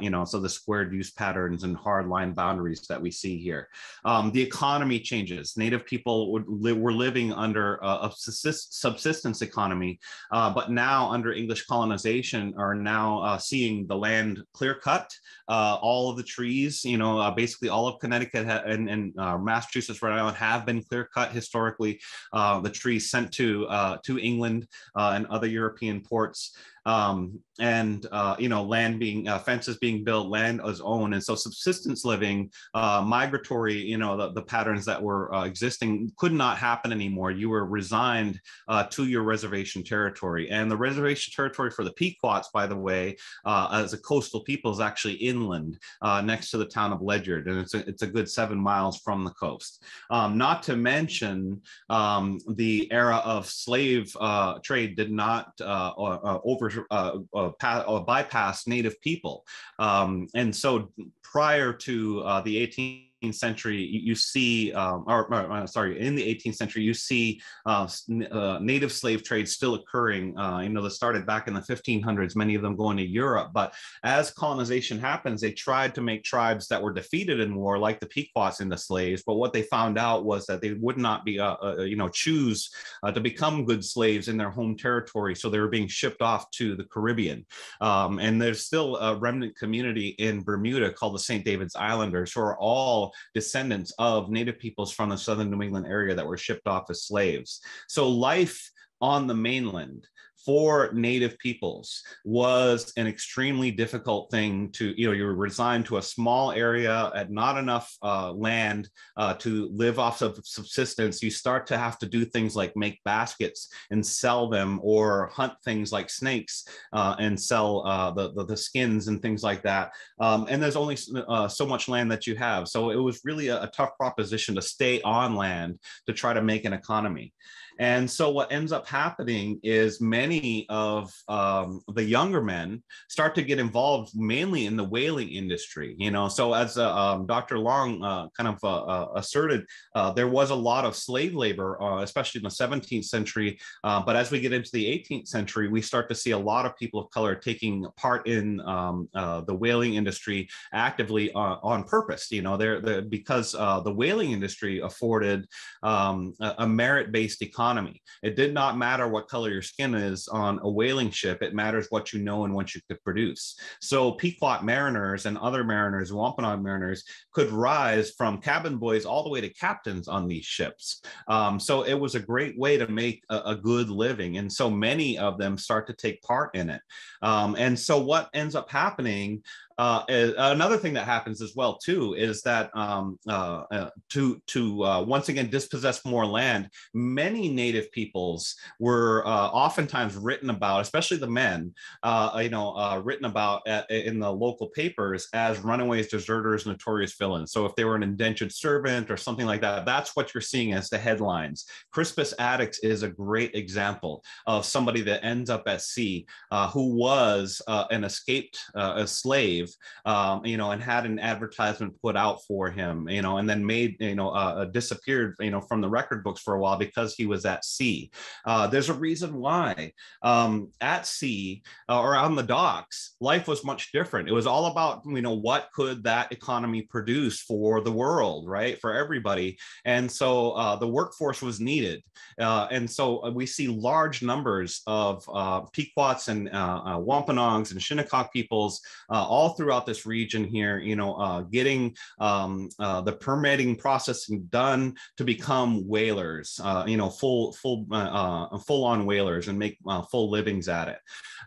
you know, so the squared use patterns and hard line boundaries that we see here. Um, the economy changes. Native people would li were living under a subsistence economy economy. Uh, but now, under English colonization, are now uh, seeing the land clear cut. Uh, all of the trees, you know, uh, basically all of Connecticut and, and Massachusetts, Rhode Island have been clear cut historically. the trees sent to to England and other European ports um, and uh, you know land being uh, fences being built land is owned. And so subsistence living uh, migratory you know the, the patterns that were uh, existing could not happen anymore. You were resigned uh, to your reservation territory. And the reservation territory for the pequots by the way uh, as a coastal people is actually inland next to the town of ledyard. And it's a, it's a good seven miles from the coast. Um, not to mention um, the era of slave trade did not over uh, uh, uh, bypass native people. Um, and so prior to uh, the 18 century, you see, um, or, or, uh, sorry, in the 18th century, you see uh, uh, native slave trade still occurring. Uh, you know, that started back in the 1500s, many of them going to Europe. But as colonization happens, they tried to make tribes that were defeated in war, like the Pequots, into slaves. But what they found out was that they would not be, uh, uh, you know, choose to become good slaves in their home territory. So they were being shipped off to the Caribbean. Um, and there's still a remnant community in Bermuda called the St. David's Islanders, who are all descendants of native peoples from the southern New England area that were shipped off as slaves. So life on the mainland for native peoples was an extremely difficult thing to you know you were resigned to a small area at not enough uh, land uh, to live off of subsistence. You start to have to do things like make baskets and sell them or hunt things like snakes uh, and sell uh, the, the, the skins and things like that. Um, and there's only uh, so much land that you have. So it was really a, a tough proposition to stay on land to try to make an economy and so what ends up happening is many of um, the younger men start to get involved mainly in the whaling industry. You know, so as uh, um, Dr. Long uh, kind of uh, uh asserted, uh, there was a lot of slave labor, uh, especially in the 17th century. but as we get into the 18th century, we start to see a lot of people of color taking part in um, the whaling industry actively on purpose. You know, they're, they're because the whaling industry afforded um, a, a merit-based economy economy. It did not matter what color your skin is on a whaling ship. It matters what you know and what you could produce. So Pequot mariners and other mariners, Wampanoag mariners, could rise from cabin boys all the way to captains on these ships. Um, so it was a great way to make a, a, good living. And so many of them start to take part in it. Um, and so what ends up happening uh, another thing that happens as well too is that um, uh, uh, to to uh, once again dispossess more land, many native peoples were uh, oftentimes written about, especially the men, uh, you know, written about at, in the local papers as runaways, deserters, notorious villains. So if they were an indentured servant or something like that, that's what you're seeing as the headlines. Crispus Attucks is a great example of somebody that ends up at sea who was an escaped a slave slave, um, you know, and had an advertisement put out for him, you know, and then made, you know, uh, uh, disappeared, you know, from the record books for a while because he was at sea. Uh, there's a reason why. Um, at sea uh, or on the docks, life was much different. It was all about, you know, what could that economy produce for the world, right? For everybody. And so uh, the workforce was needed. Uh, and so we see large numbers of Pequots and Wampanoags and Shinnecock peoples all throughout this region here, you know, uh, getting um, uh, the permitting processing done to become whalers, uh, you know, full, full, uh, uh, full on whalers and make uh, full livings at it.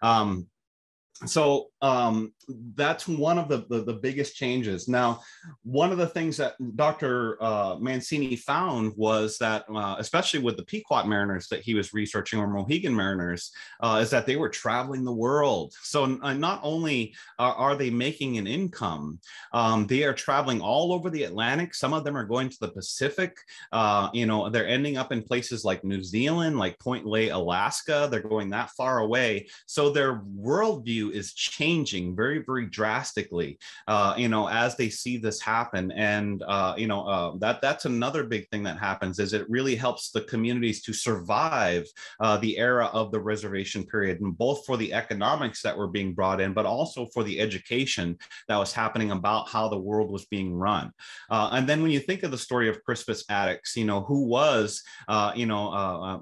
Um, so um, that's one of the, the, the, biggest changes. Now, one of the things that Dr. Uh, Mancini found was that, uh, especially with the Pequot mariners that he was researching, or Mohegan mariners, uh, is that they were traveling the world. So uh, not only are they making an income, um, they are traveling all over the Atlantic. Some of them are going to the Pacific. Uh, you know, they're ending up in places like New Zealand, like Point Lay, Alaska. They're going that far away. So their worldview is changing very, very drastically, uh, you know, as they see this happen. And, uh, you know, uh, that that's another big thing that happens is it really helps the communities to survive uh, the era of the reservation period, and both for the economics that were being brought in, but also for the education that was happening about how the world was being run. Uh, and then when you think of the story of Crispus Attucks, you know, who was, uh, you know,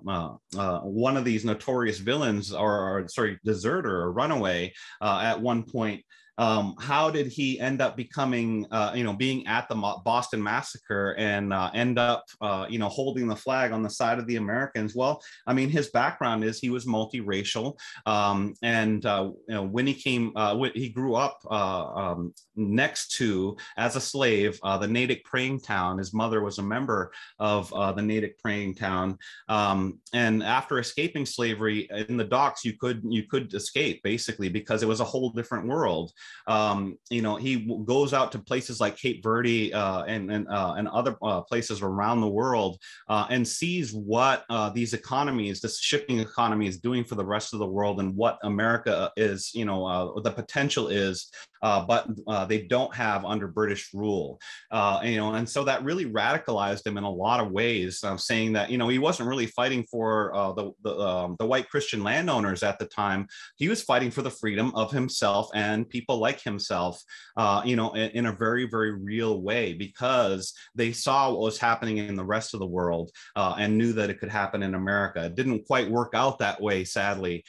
one of these notorious villains or, or sorry, deserter or runaway Uh, at one point um, how did he end up becoming, uh, you know, being at the Boston Massacre and uh, end up, uh, you know, holding the flag on the side of the Americans? Well, I mean, his background is he was multiracial, um, and uh, you know, when he came, uh, he grew up uh, um, next to, as a slave, the Natick praying town. His mother was a member of the Natick praying town, um, and after escaping slavery in the docks, you could you could escape basically because it was a whole different world. Um, you know, he goes out to places like Cape Verde uh, and and, uh, and other uh, places around the world uh, and sees what uh, these economies, this shifting economy, is doing for the rest of the world and what America is, you know, uh, the potential is uh, but uh, they don't have under British rule. Uh, you know, and so that really radicalized him in a lot of ways, uh, saying that you know he wasn't really fighting for uh, the the, um, the, white Christian landowners at the time. He was fighting for the freedom of himself and people like himself. Uh, you know, in, in, a very very real way because they saw what was happening in the rest of the world and knew that it could happen in America. It didn't quite work out that way, sadly.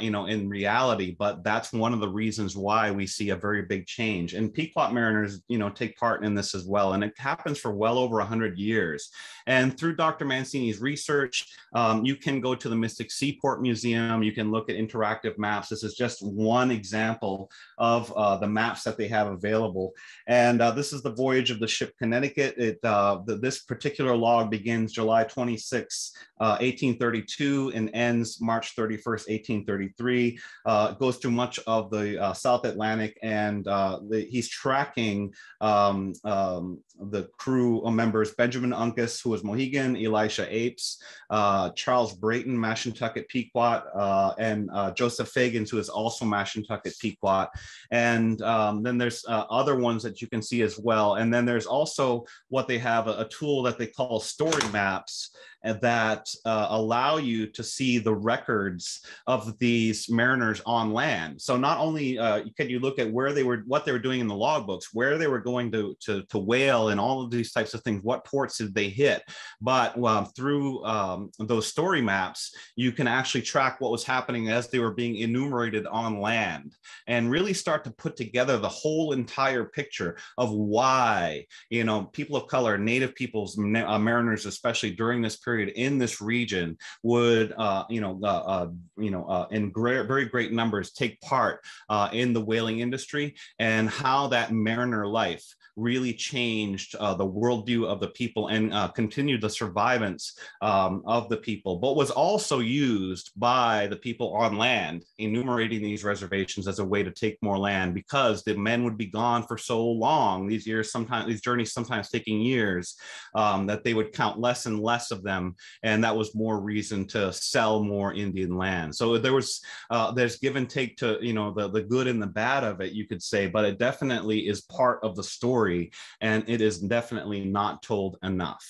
you know, in reality, but that's one of the reasons why we see a very very big change. And Pequot mariners, you know, take part in this as well. And it happens for well over 100 years. And through Dr. Mancini's research, um, you can go to the Mystic Seaport Museum. You can look at interactive maps. This is just one example of uh, the maps that they have available. And uh, this is the voyage of the ship Connecticut. It, uh, the, this particular log begins July 26, 1832 uh, and ends March 31st, 1833. Uh, goes through much of the uh, South Atlantic and the, he's tracking um, um, the crew members, Benjamin Uncas, who was Mohegan, Elisha Apes, uh, Charles Brayton, Mashantucket Pequot, uh, and uh, Joseph Fagans, who is also Mashantucket Pequot. And um, then there's uh, other ones that you can see as well. And then there's also what they have, a, a tool that they call story maps that uh, allow you to see the records of these mariners on land. So not only uh, can you look at where they were, what they were doing in the logbooks, where they were going to, to, to whale and all of these types of things, what ports did they hit? But uh, through um, those story maps, you can actually track what was happening as they were being enumerated on land and really start to put together the whole entire picture of why, you know, people of color, native peoples, uh, mariners, especially during this period period in this region would, uh, you know, uh, uh you know, uh, in very great numbers take part uh, in the whaling industry and how that mariner life really changed uh, the worldview of the people and uh, continued the survivance um, of the people, but was also used by the people on land, enumerating these reservations as a way to take more land because the men would be gone for so long, these years, sometimes these journeys sometimes taking years, um, that they would count less and less of them. And that was more reason to sell more Indian land. So there was, uh, there's give and take to, you know, the, the good and the bad of it, you could say, but it definitely is part of the story story, and it is definitely not told enough.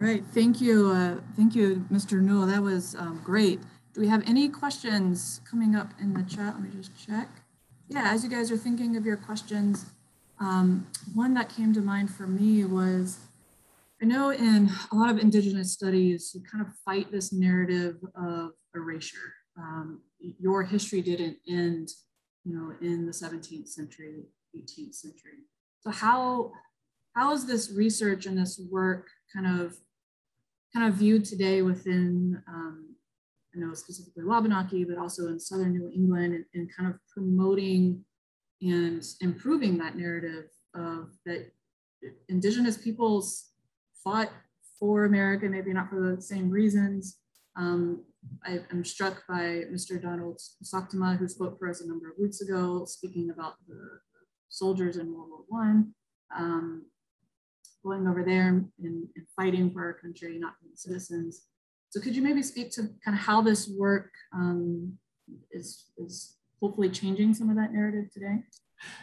All right, thank you. Uh, thank you, Mr. Newell. That was um, great. Do we have any questions coming up in the chat? Let me just check. Yeah, as you guys are thinking of your questions, um, one that came to mind for me was, I know in a lot of indigenous studies, you kind of fight this narrative of erasure. Um, your history didn't end, you know, in the 17th century, 18th century. So how how is this research and this work kind of kind of viewed today within, um, I know specifically Wabanaki, but also in Southern New England and, and kind of promoting and improving that narrative of that indigenous peoples fought for America, maybe not for the same reasons, um, I am struck by Mr. Donald Soctomah, who spoke for us a number of weeks ago, speaking about the soldiers in World War One, um, going over there and, and, fighting for our country, not being citizens. So could you maybe speak to kind of how this work um, is, is hopefully changing some of that narrative today?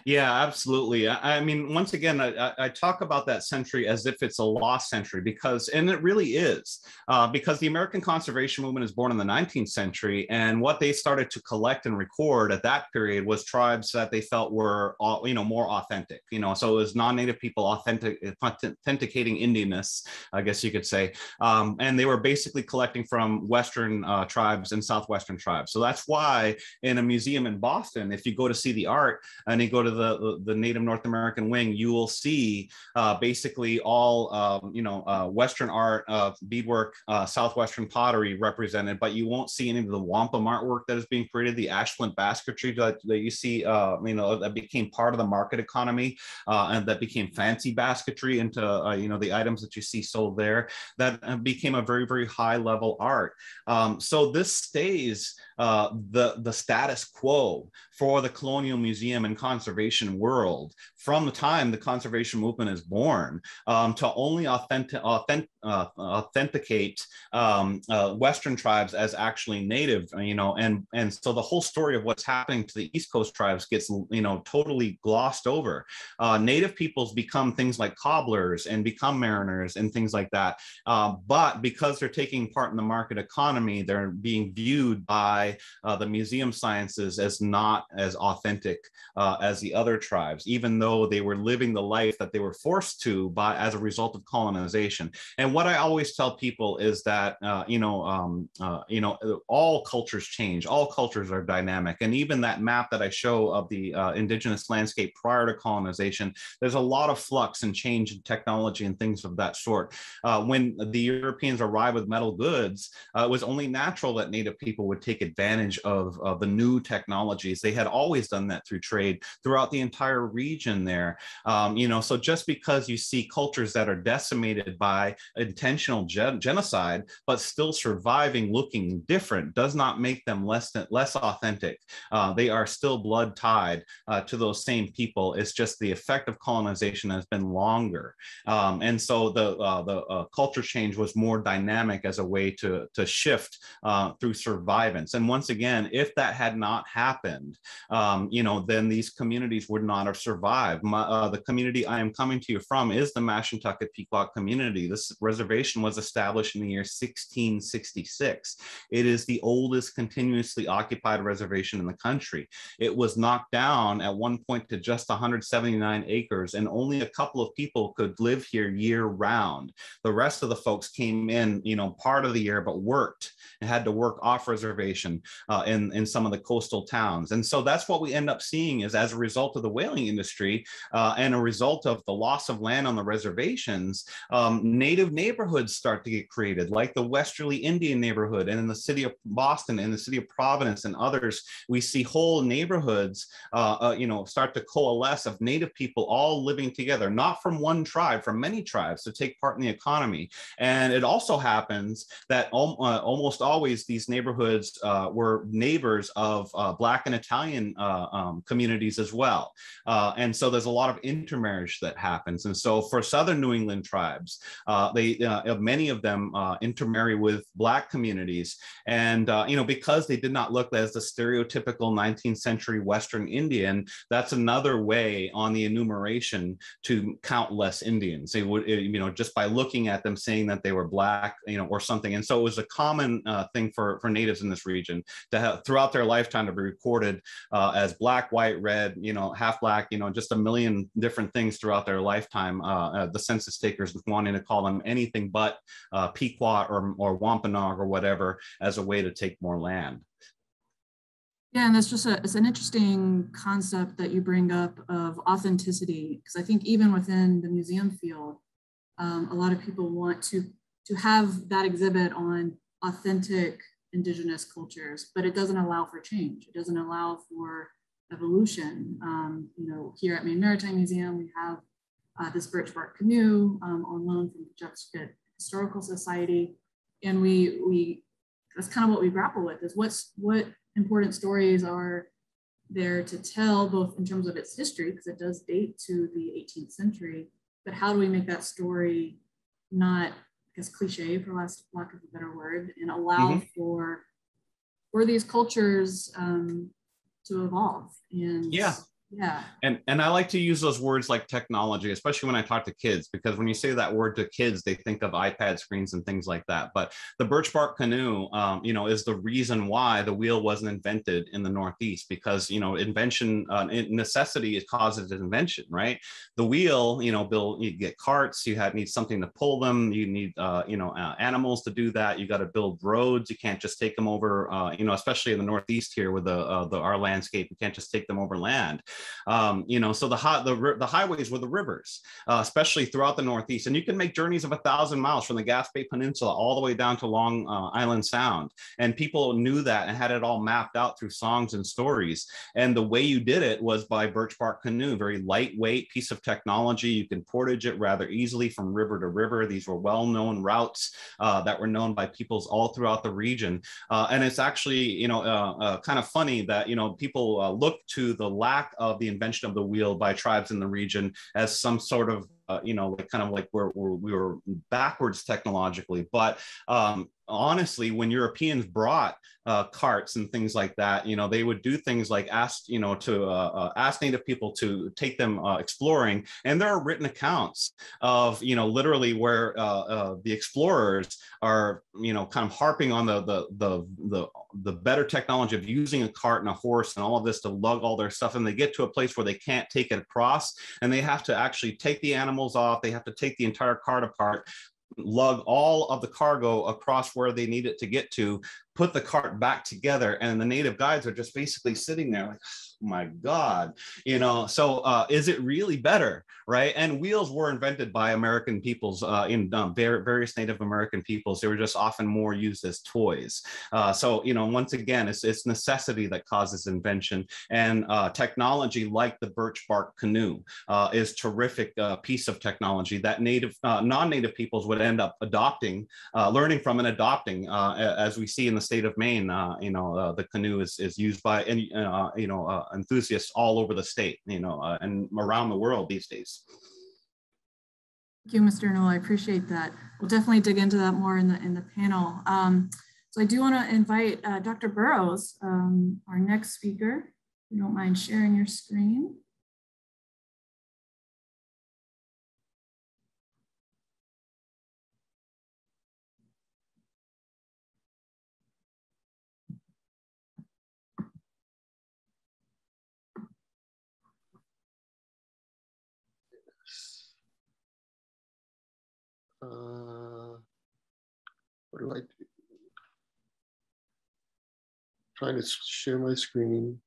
Yeah, absolutely. I, I mean, once again, I, I, talk about that century as if it's a lost century because, and it really is, uh, because the American conservation movement is born in the 19th century, and what they started to collect and record at that period was tribes that they felt were, you know, more authentic. You know, so it was non-native people authentic, authenticating Indianness, I guess you could say, um, and they were basically collecting from Western uh, tribes and Southwestern tribes. So that's why in a museum in Boston, if you go to see the art and go to the, the Native North American wing, you will see uh, basically all, um, you know, uh, Western art, uh, beadwork, uh, Southwestern pottery represented, but you won't see any of the wampum artwork that is being created, the ashland basketry that, that you see, uh, you know, that became part of the market economy and that became fancy basketry into, you know, the items that you see sold there that became a very, very high level art. Um, so this stays uh, the, the status quo for the colonial museum and conservation world from the time the conservation movement is born um, to only authentic, authentic, uh, authenticate um, uh, Western tribes as actually native, you know, and, and so the whole story of what's happening to the East Coast tribes gets, you know, totally glossed over. Uh, native peoples become things like cobblers and become mariners and things like that. Uh, but because they're taking part in the market economy, they're being viewed by uh, the museum sciences as not as authentic uh, as the other tribes, even though they were living the life that they were forced to by as a result of colonization. And what I always tell people is that uh, you know um, uh, you know all cultures change, all cultures are dynamic, and even that map that I show of the uh, indigenous landscape prior to colonization, there's a lot of flux and change in technology and things of that sort. Uh, when the Europeans arrived with metal goods, it was only natural that Native people would take advantage of the new technologies. They had always done that through trade throughout the entire region there. Um, you know, so just because you see cultures that are decimated by intentional gen genocide, but still surviving looking different does not make them less, than, less authentic. Uh, they are still blood tied uh, to those same people. It's just the effect of colonization has been longer. Um, and so the, uh, the uh, culture change was more dynamic as a way to, to shift uh, through survivance. And once again, if that had not happened, um, you know, then these communities would not have survived. My, uh, the community I am coming to you from is the Mashantucket Pequot community. This reservation was established in the year 1666. It is the oldest continuously occupied reservation in the country. It was knocked down at one point to just 179 acres, and only a couple of people could live here year round. The rest of the folks came in, you know, part of the year, but worked and had to work off reservation uh, in, in some of the coastal towns. And so that's what we end up seeing is as a result of the whaling industry uh, and a result of the loss of land on the reservations, um, native neighborhoods start to get created, like the Westerly Indian neighborhood and in the city of Boston and the city of Providence and others, we see whole neighborhoods, uh, uh you know, start to coalesce of native people all living together, not from one tribe, from many tribes to take part in the economy. And it also happens that al uh, almost always these neighborhoods uh, were neighbors of uh, Black and Italian um, communities as well. Uh, and so there's a lot of intermarriage that happens. And so for Southern New England tribes, uh, they many of them intermarry with Black communities. And, you know, because they did not look as the stereotypical 19th century Western Indian, that's another way on the enumeration to count less Indians. They would, you know, just by looking at them saying that they were Black, you know, or something. And so it was a common thing for, for natives in this region to have throughout their lifetime to be recorded uh, as black, white, red, you know, half black, you know, just a million different things throughout their lifetime. Uh, uh, the census takers wanting to call them anything but uh, Pequot or, or Wampanoag or whatever as a way to take more land. Yeah, and that's just a, it's an interesting concept that you bring up of authenticity, because I think even within the museum field, um, a lot of people want to to have that exhibit on authentic indigenous cultures, but it doesn't allow for change. It doesn't allow for evolution. Um, you know, here at Maine Maritime Museum, we have uh, this birch bark canoe um, on loan from the Jeff's Historical Society. And we, we, that's kind of what we grapple with is what's, what important stories are there to tell both in terms of its history, because it does date to the 18th century, but how do we make that story not I guess cliche for last lack of a better word, and allow mm-hmm. for for these cultures um, to evolve. And yeah, yeah. And and I like to use those words like technology, especially when I talk to kids, because when you say that word to kids, they think of iPad screens and things like that. But the birch bark canoe, um, you know, is the reason why the wheel wasn't invented in the Northeast, because you know, invention, uh, necessity causes invention, right? The wheel, you know, build you get carts, you have need something to pull them, you need uh, you know uh, animals to do that. You got to build roads. You can't just take them over, uh, you know, especially in the Northeast here with the uh, the our landscape. You can't just take them over land. Um, you know, so the high, the, the highways were the rivers, uh, especially throughout the Northeast. And you can make journeys of a thousand miles from the Gaspé Peninsula all the way down to Long uh, Island Sound. And people knew that and had it all mapped out through songs and stories. And the way you did it was by birch bark canoe, very lightweight piece of technology. You can portage it rather easily from river to river. These were well-known routes uh, that were known by peoples all throughout the region. Uh, and it's actually, you know, uh, uh, kind of funny that, you know, people look to the lack of the invention of the wheel by tribes in the region as some sort of uh, you know, like kind of like where, we were backwards technologically. But um, honestly, when Europeans brought uh, carts and things like that, you know, they would do things like ask, you know, to uh, uh, ask Native people to take them uh, exploring. And there are written accounts of, you know, literally where uh, uh, the explorers are, you know, kind of harping on the, the, the, the, the better technology of using a cart and a horse and all of this to lug all their stuff. And they get to a place where they can't take it across and they have to actually take the animals off. They have to take the entire cart apart, lug all of the cargo across where they need it to get to, put the cart back together, and the native guides are just basically sitting there like, my God, you know, so uh, is it really better, right? And wheels were invented by American peoples uh, in um, various Native American peoples. They were just often more used as toys. Uh, so, you know, once again, it's, it's necessity that causes invention and uh, technology like the birch bark canoe uh, is terrific uh, piece of technology that native, non-native peoples would end up adopting, learning from and adopting, as we see in the state of Maine, you know, the canoe is, is used by, and, you know, enthusiasts all over the state, you know, uh, and around the world these days. Thank you, Mr. Noel. I appreciate that. We'll definitely dig into that more in the in the panel. Um, so I do want to invite uh, Dr. Burrows, um, our next speaker. If you don't mind sharing your screen. Uh, what do I do? Trying to share my screen.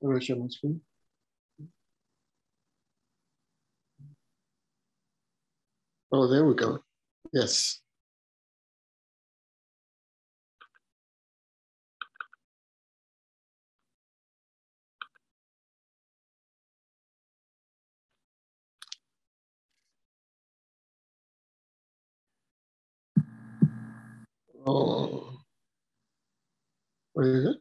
Where do I share my screen? Oh, there we go. Yes. Oh, what is it?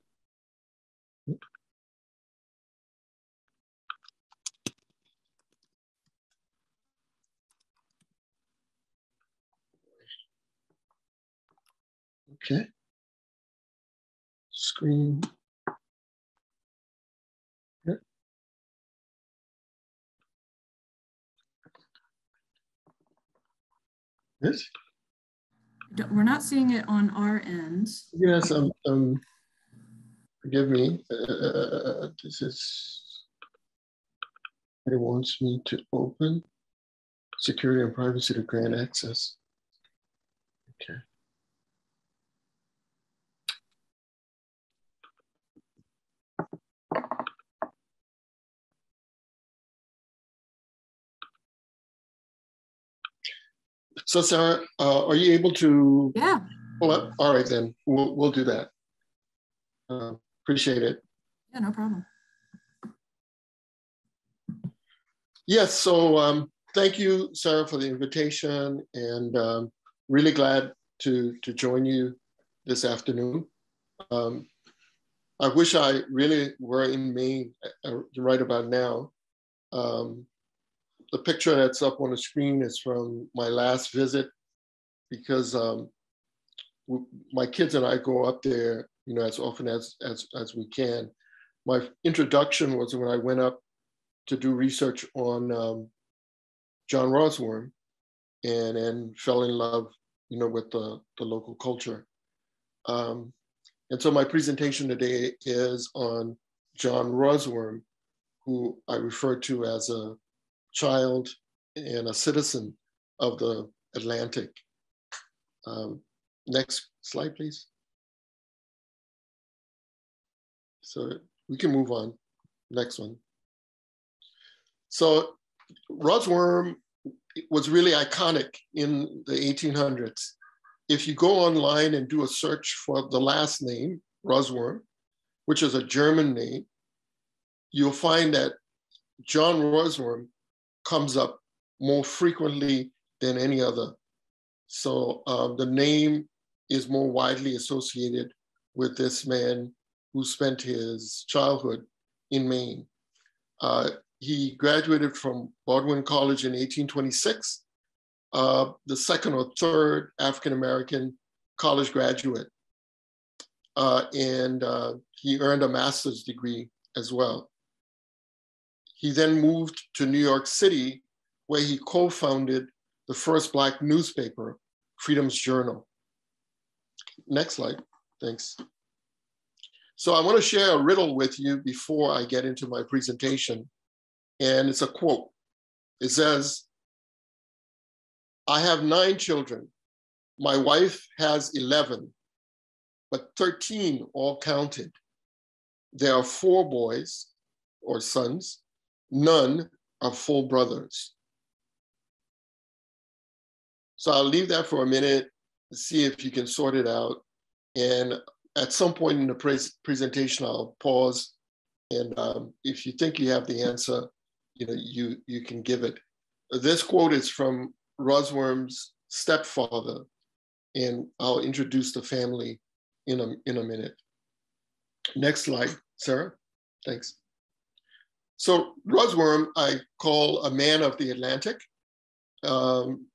Okay. Screen. Yeah. Yes we're not seeing it on our end. Yes, um, um forgive me. Uh, uh, uh, uh, this is, it wants me to open security and privacy to grant access. Okay. So Sarah, uh, are you able to? Yeah. Well, all right then, we'll, we'll do that. Uh, appreciate it. Yeah, no problem. Yes, so um, thank you, Sarah, for the invitation and um, really glad to, to join you this afternoon. Um, I wish I really were in Maine uh, right about now. Um, the picture that's up on the screen is from my last visit because um, my kids and I go up there, you know, as often as, as, as we can. My introduction was when I went up to do research on um, John Russwurm and, and fell in love, you know, with the, the local culture. Um, and so my presentation today is on John Russwurm, who I refer to as a child and a citizen of the Atlantic. Um, next slide, please. So we can move on. Next one. So Russwurm was really iconic in the 1800s. If you go online and do a search for the last name, Russwurm, which is a German name, you'll find that John Russwurm comes up more frequently than any other. So um, the name is more widely associated with this man who spent his childhood in Maine. Uh, he graduated from Bowdoin College in 1826, uh, the second or third African American college graduate. Uh, and uh, he earned a master's degree as well. He then moved to New York City, where he co founded the first Black newspaper, Freedom's Journal. Next slide, thanks. So I want to share a riddle with you before I get into my presentation and it's a quote. It says, I have nine children. My wife has 11, but 13 all counted. There are four boys or sons, none are full brothers. So I'll leave that for a minute, see if you can sort it out. And at some point in the pre presentation, I'll pause. And um, if you think you have the answer, you know, you, you can give it. This quote is from Russwurm's stepfather, and I'll introduce the family in a, in a minute. Next slide, Sarah. Thanks. So Russwurm, I call a man of the Atlantic. Um,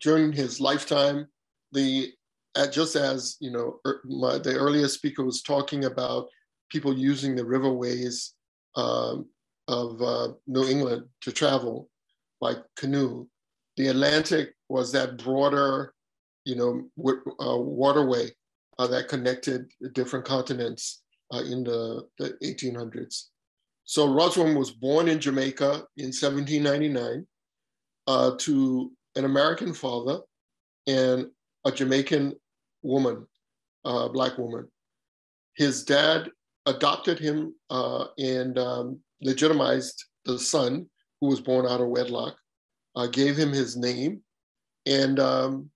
during his lifetime, the uh, just as you know, er, my, the earlier speaker was talking about people using the riverways um, of uh, New England to travel by canoe. The Atlantic was that broader, you know, uh, waterway uh, that connected different continents uh, in the, the 1800s. So Russwurm was born in Jamaica in 1799 uh, to an American father and a Jamaican woman, uh, black woman. His dad adopted him and um, legitimized the son who was born out of wedlock, uh, gave him his name, and um,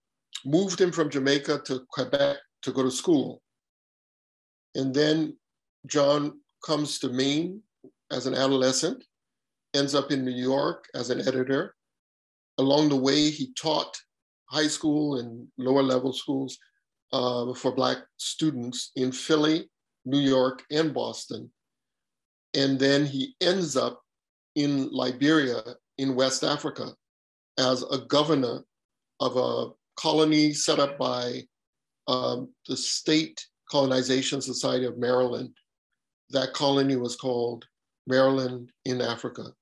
moved him from Jamaica to Quebec to go to school. And then John comes to Maine as an adolescent, ends up in New York as an editor. Along the way, he taught high school and lower level schools uh, for Black students in Philly, New York, and Boston. And then he ends up in Liberia in West Africa as a governor of a colony set up by um, the State Colonization Society of Maryland. That colony was called Maryland in Africa.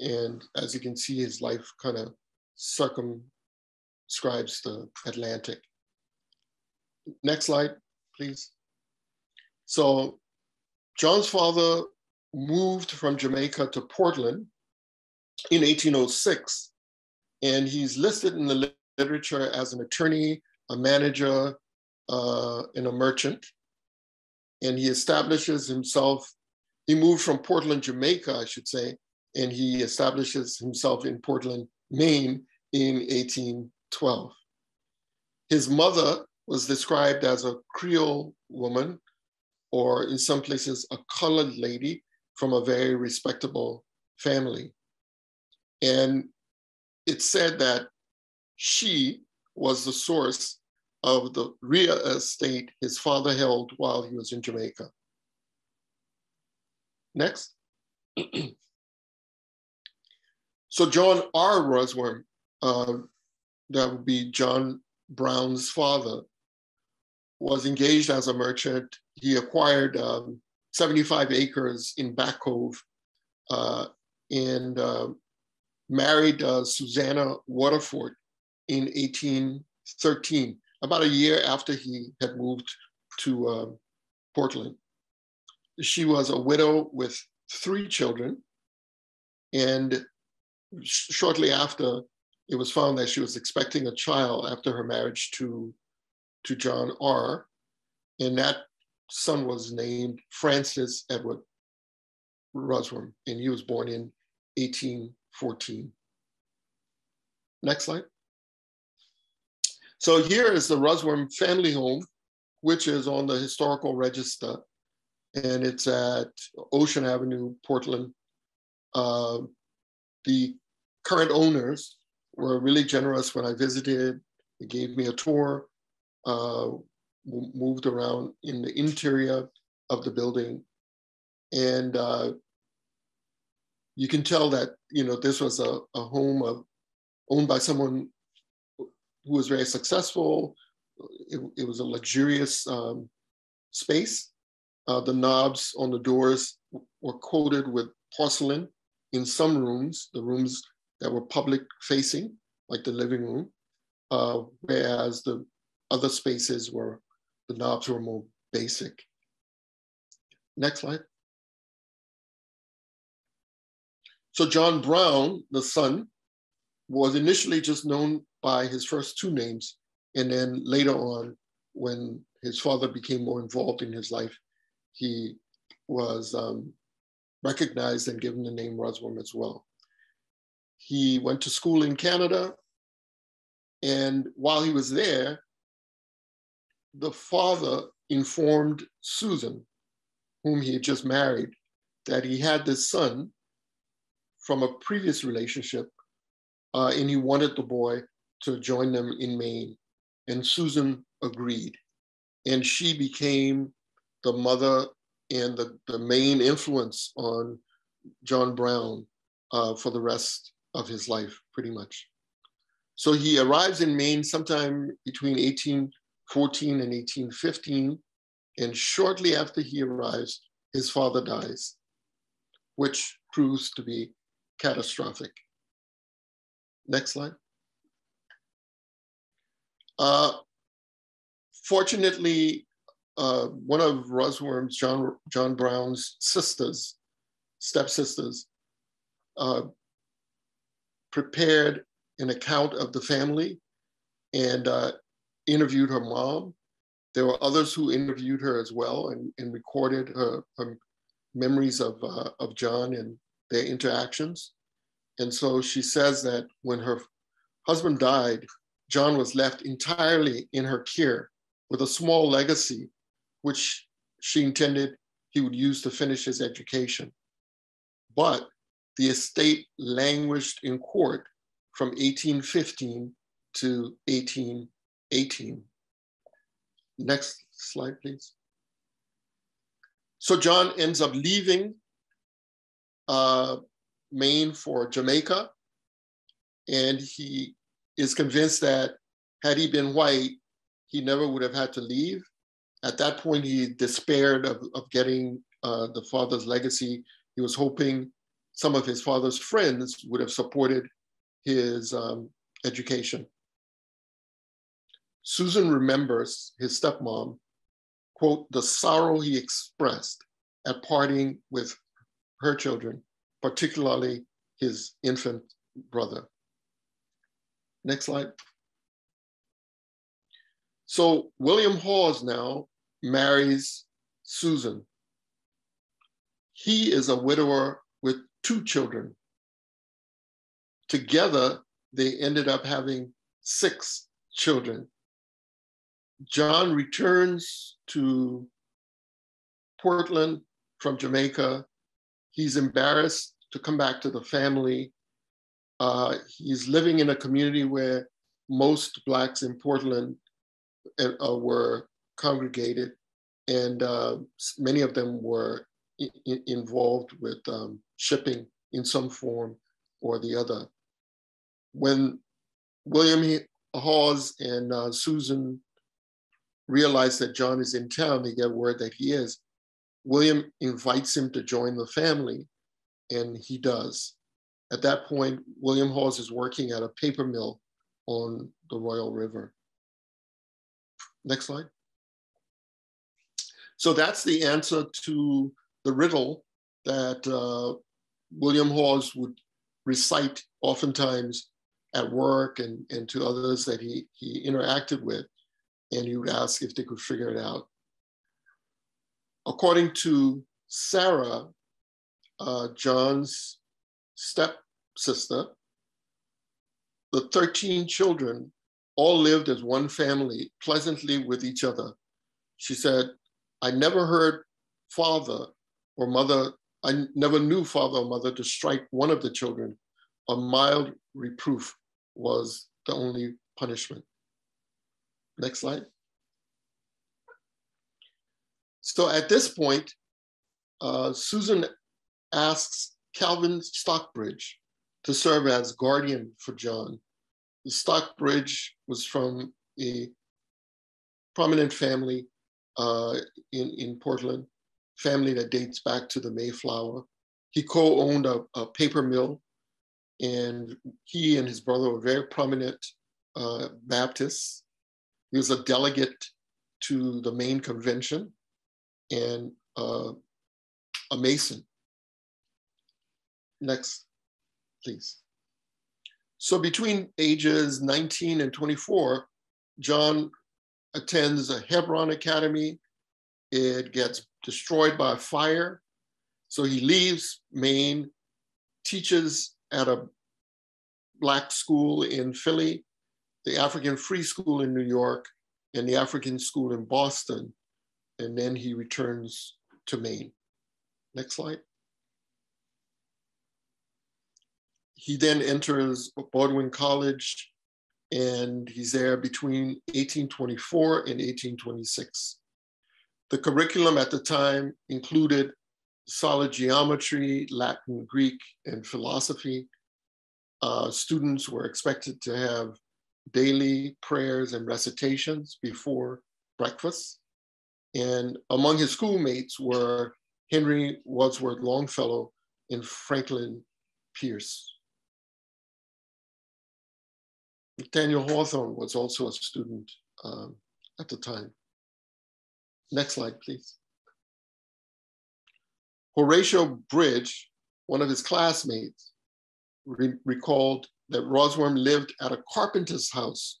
And as you can see, his life kind of circumscribes the Atlantic. Next slide, please. So John's father moved from Jamaica to Portland in 1806. And he's listed in the literature as an attorney, a manager, uh, and a merchant. And he establishes himself, he moved from Portland, Jamaica, I should say, and he establishes himself in Portland, Maine in 1812. His mother was described as a Creole woman, or in some places, a colored lady, from a very respectable family. And it said that she was the source of the real estate his father held while he was in Jamaica. Next. so John R. Russwurm, uh, that would be John Brown's father, was engaged as a merchant. He acquired um, 75 acres in Back Cove uh, and uh, married Susanna Waterford in 1813, about a year after he had moved to uh, Portland. She was a widow with three children. And sh- shortly after, it was found that she was expecting a child after her marriage to, to John R. And that son was named Francis Edward Russwurm, and he was born in 1814. Next slide. So here is the Russwurm family home, which is on the historical register, and it's at Ocean Avenue, Portland. Uh, the current owners were really generous when I visited. They gave me a tour, uh, moved around in the interior of the building, and uh, you can tell that you know this was a, a home of owned by someone who was very successful. It, it was a luxurious um, space. Uh, the knobs on the doors were coated with porcelain in some rooms, the rooms that were public facing, like the living room, uh, whereas the other spaces were, the knobs were more basic. Next slide. So John Brown, the son, was initially just known by his first two names. And then later on, when his father became more involved in his life, he was um, recognized and given the name Russwurm as well. He went to school in Canada. And while he was there, the father informed Susan, whom he had just married, that he had this son from a previous relationship, uh, and he wanted the boy to join them in Maine. And Susan agreed. And she became the mother and the, the main influence on John Brown uh, for the rest of his life, pretty much. So he arrives in Maine sometime between 1814 and 1815. And shortly after he arrives, his father dies, which proves to be catastrophic. Next slide. Uh, fortunately, uh, one of Russwurm's, John, John Brown's sisters, stepsisters, uh, prepared an account of the family and uh, interviewed her mom. There were others who interviewed her as well and, and recorded her, her memories of, uh, of John and their interactions. And so she says that when her husband died, John was left entirely in her care with a small legacy, which she intended he would use to finish his education. But the estate languished in court from 1815 to 1818. Next slide, please. So John ends up leaving uh, Maine for Jamaica. And he is convinced that had he been white, he never would have had to leave. At that point, he despaired of, of getting uh, the father's legacy. He was hoping some of his father's friends would have supported his um, education. Susan remembers his stepmom, quote, the sorrow he expressed at parting with her children, particularly his infant brother. Next slide. So William Hawes now marries Susan. He is a widower with two children. Together, they ended up having six children. John returns to Portland from Jamaica He's embarrassed to come back to the family. Uh, he's living in a community where most Blacks in Portland uh, were congregated, and uh, many of them were involved with um, shipping in some form or the other. When William Hawes and uh, Susan realize that John is in town, they get word that he is. William invites him to join the family, and he does. At that point, William Hawes is working at a paper mill on the Royal River. Next slide. So that's the answer to the riddle that uh, William Hawes would recite oftentimes at work and, and to others that he, he interacted with, and he would ask if they could figure it out. According to Sarah, uh, John's stepsister, the 13 children all lived as one family, pleasantly with each other. She said, I never heard father or mother, I never knew father or mother to strike one of the children. A mild reproof was the only punishment. Next slide. So at this point, uh, Susan asks Calvin Stockbridge to serve as guardian for John. Stockbridge was from a prominent family uh, in, in Portland, family that dates back to the Mayflower. He co-owned a, a paper mill and he and his brother were very prominent uh, Baptists. He was a delegate to the Maine convention and uh, a Mason. Next, please. So between ages 19 and 24, John attends a Hebron Academy. It gets destroyed by fire. So he leaves Maine, teaches at a Black school in Philly, the African Free School in New York, and the African School in Boston. And then he returns to Maine. Next slide. He then enters Bowdoin College and he's there between 1824 and 1826. The curriculum at the time included solid geometry, Latin, Greek, and philosophy. Uh, students were expected to have daily prayers and recitations before breakfast. And among his schoolmates were Henry Wadsworth Longfellow and Franklin Pierce. Nathaniel Hawthorne was also a student um, at the time. Next slide, please. Horatio Bridge, one of his classmates, re recalled that Russwurm lived at a carpenter's house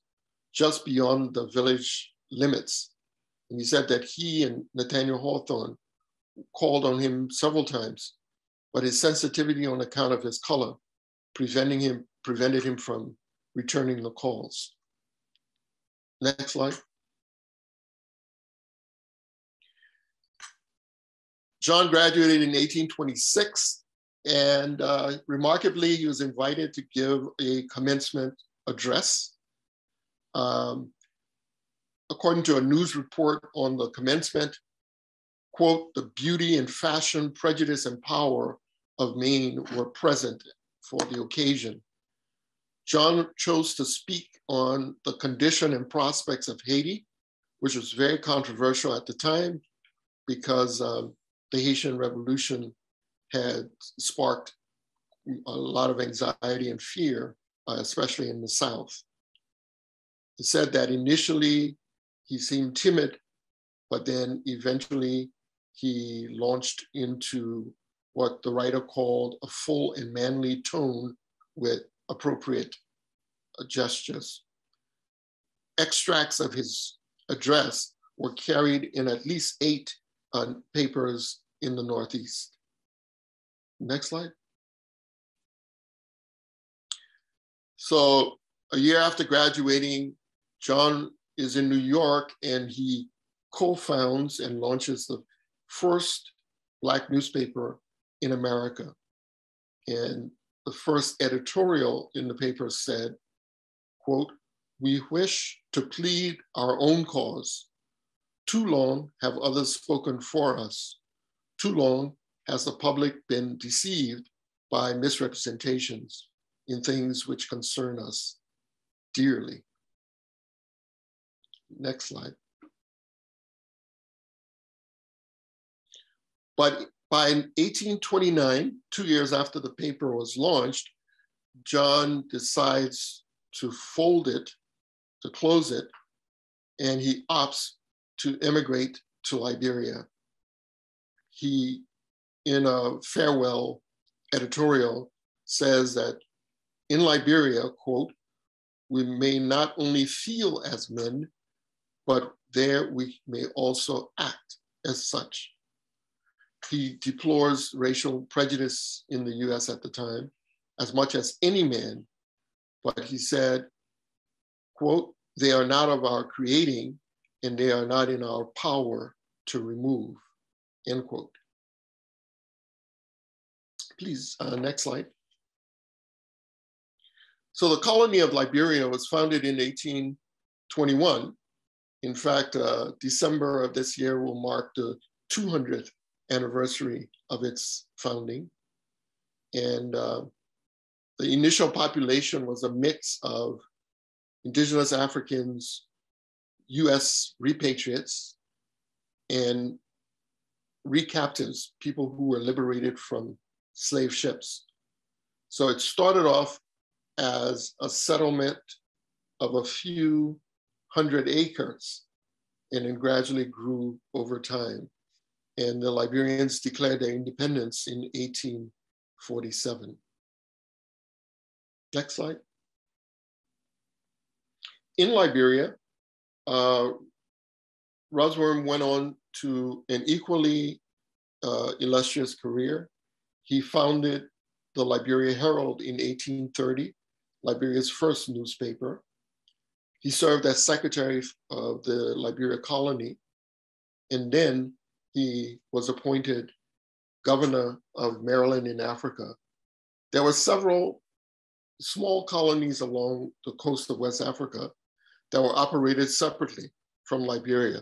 just beyond the village limits. And he said that he and Nathaniel Hawthorne called on him several times, but his sensitivity on account of his color preventing him, prevented him from returning the calls. Next slide. John graduated in 1826, and uh, remarkably, he was invited to give a commencement address. Um, according to a news report on the commencement, quote, the beauty and fashion, prejudice, and power of Maine were present for the occasion. John chose to speak on the condition and prospects of Haiti, which was very controversial at the time because um, the Haitian Revolution had sparked a lot of anxiety and fear, uh, especially in the South. He said that initially he seemed timid, but then eventually he launched into what the writer called a full and manly tone with appropriate gestures. Extracts of his address were carried in at least eight uh, papers in the Northeast. Next slide. So a year after graduating, John is in New York and he co-founds and launches the first Black newspaper in America. And the first editorial in the paper said, quote, we wish to plead our own cause. Too long have others spoken for us. Too long has the public been deceived by misrepresentations in things which concern us dearly. Next slide. But by 1829, two years after the paper was launched, John decides to fold it, to close it, and he opts to immigrate to Liberia. He, in a farewell editorial, says that in Liberia, quote, we may not only feel as men, but there we may also act as such. He deplores racial prejudice in the US at the time as much as any man, but he said, quote, they are not of our creating and they are not in our power to remove, end quote. Please, uh, next slide. So the colony of Liberia was founded in 1821. In fact, uh, December of this year will mark the 200th anniversary of its founding. And uh, the initial population was a mix of indigenous Africans, US repatriates, and recaptives, people who were liberated from slave ships. So it started off as a settlement of a few hundred acres and then gradually grew over time. And the Liberians declared their independence in 1847. Next slide. In Liberia, uh, Russwurm went on to an equally uh, illustrious career. He founded the Liberia Herald in 1830, Liberia's first newspaper. He served as secretary of the Liberia colony, and then he was appointed governor of Maryland in Africa. There were several small colonies along the coast of West Africa that were operated separately from Liberia.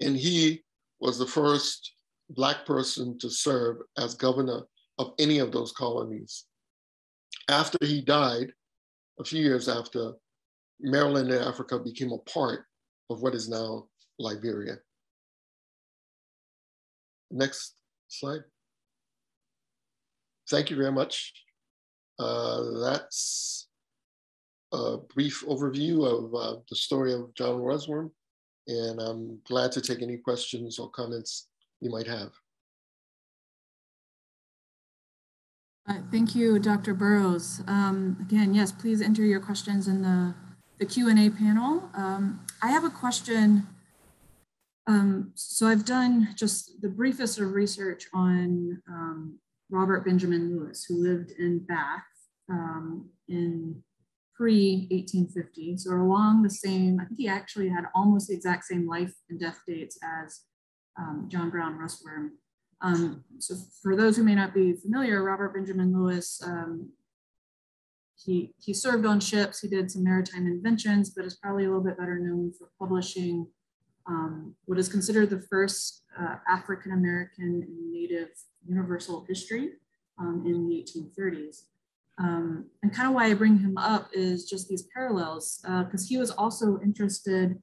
And he was the first Black person to serve as governor of any of those colonies. After he died, a few years after, Maryland and Africa became a part of what is now Liberia. Next slide. Thank you very much. Uh, that's a brief overview of uh, the story of John Russwurm, and I'm glad to take any questions or comments you might have. Uh, thank you, Dr. Burrows. Um, again, yes, please enter your questions in the, the Q&A panel. Um, I have a question. Um, so I've done just the briefest of research on um, Robert Benjamin Lewis, who lived in Bath um, in pre-1850. So along the same, I think he actually had almost the exact same life and death dates as um, John Brown Russwurm. Um, so for those who may not be familiar, Robert Benjamin Lewis, um, he, he served on ships, he did some maritime inventions, but is probably a little bit better known for publishing um, what is considered the first uh, African-American and Native universal history um, in the 1830s. Um, and kind of why I bring him up is just these parallels, because uh, he was also interested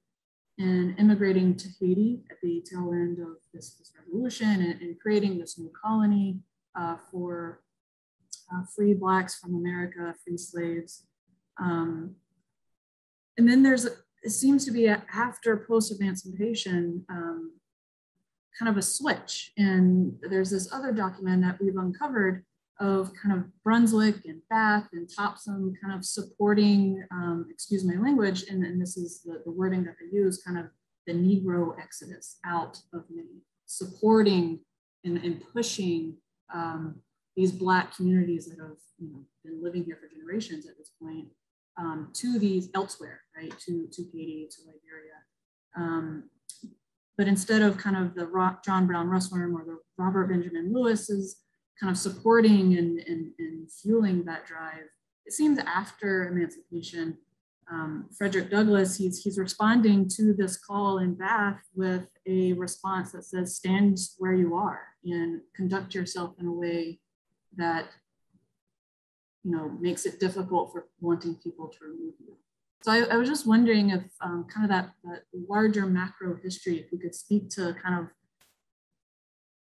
in immigrating to Haiti at the tail end of this, this revolution and, and, creating this new colony uh, for uh, free Blacks from America, free slaves. Um, and then there's, it seems to be after post-emancipation, um, kind of a switch. And there's this other document that we've uncovered of kind of Brunswick and Bath and Topsham kind of supporting, um, excuse my language, and, and this is the, the, wording that they use, kind of the Negro exodus out of Maine, supporting and, and pushing um, these Black communities that have you know, been living here for generations at this point um, to these elsewhere, right, to, to Haiti, to Liberia. Um, but instead of kind of the John Brown Russwurm or the Robert Benjamin Lewis's kind of supporting and, and, and fueling that drive, it seems after emancipation, um, Frederick Douglass, he's, he's responding to this call in Bath with a response that says, stand where you are and conduct yourself in a way that, you know, makes it difficult for wanting people to remove you. So I, I was just wondering if um, kind of that, that larger macro history, if we could speak to kind of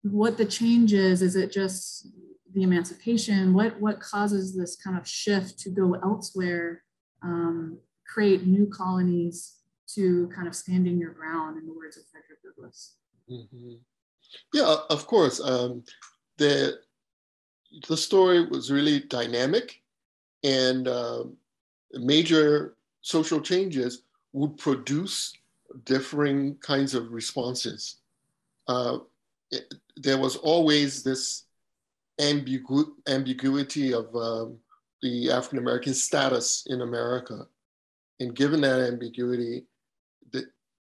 what the change is. Is it just the emancipation? What, what causes this kind of shift to go elsewhere um, create new colonies to kind of standing your ground, in the words of Frederick Douglass. Mm-hmm. Yeah, of course. Um, the the story was really dynamic, and uh, major social changes would produce differing kinds of responses. Uh, it, there was always this ambigu- ambiguity of um, the African American status in America. And given that ambiguity, the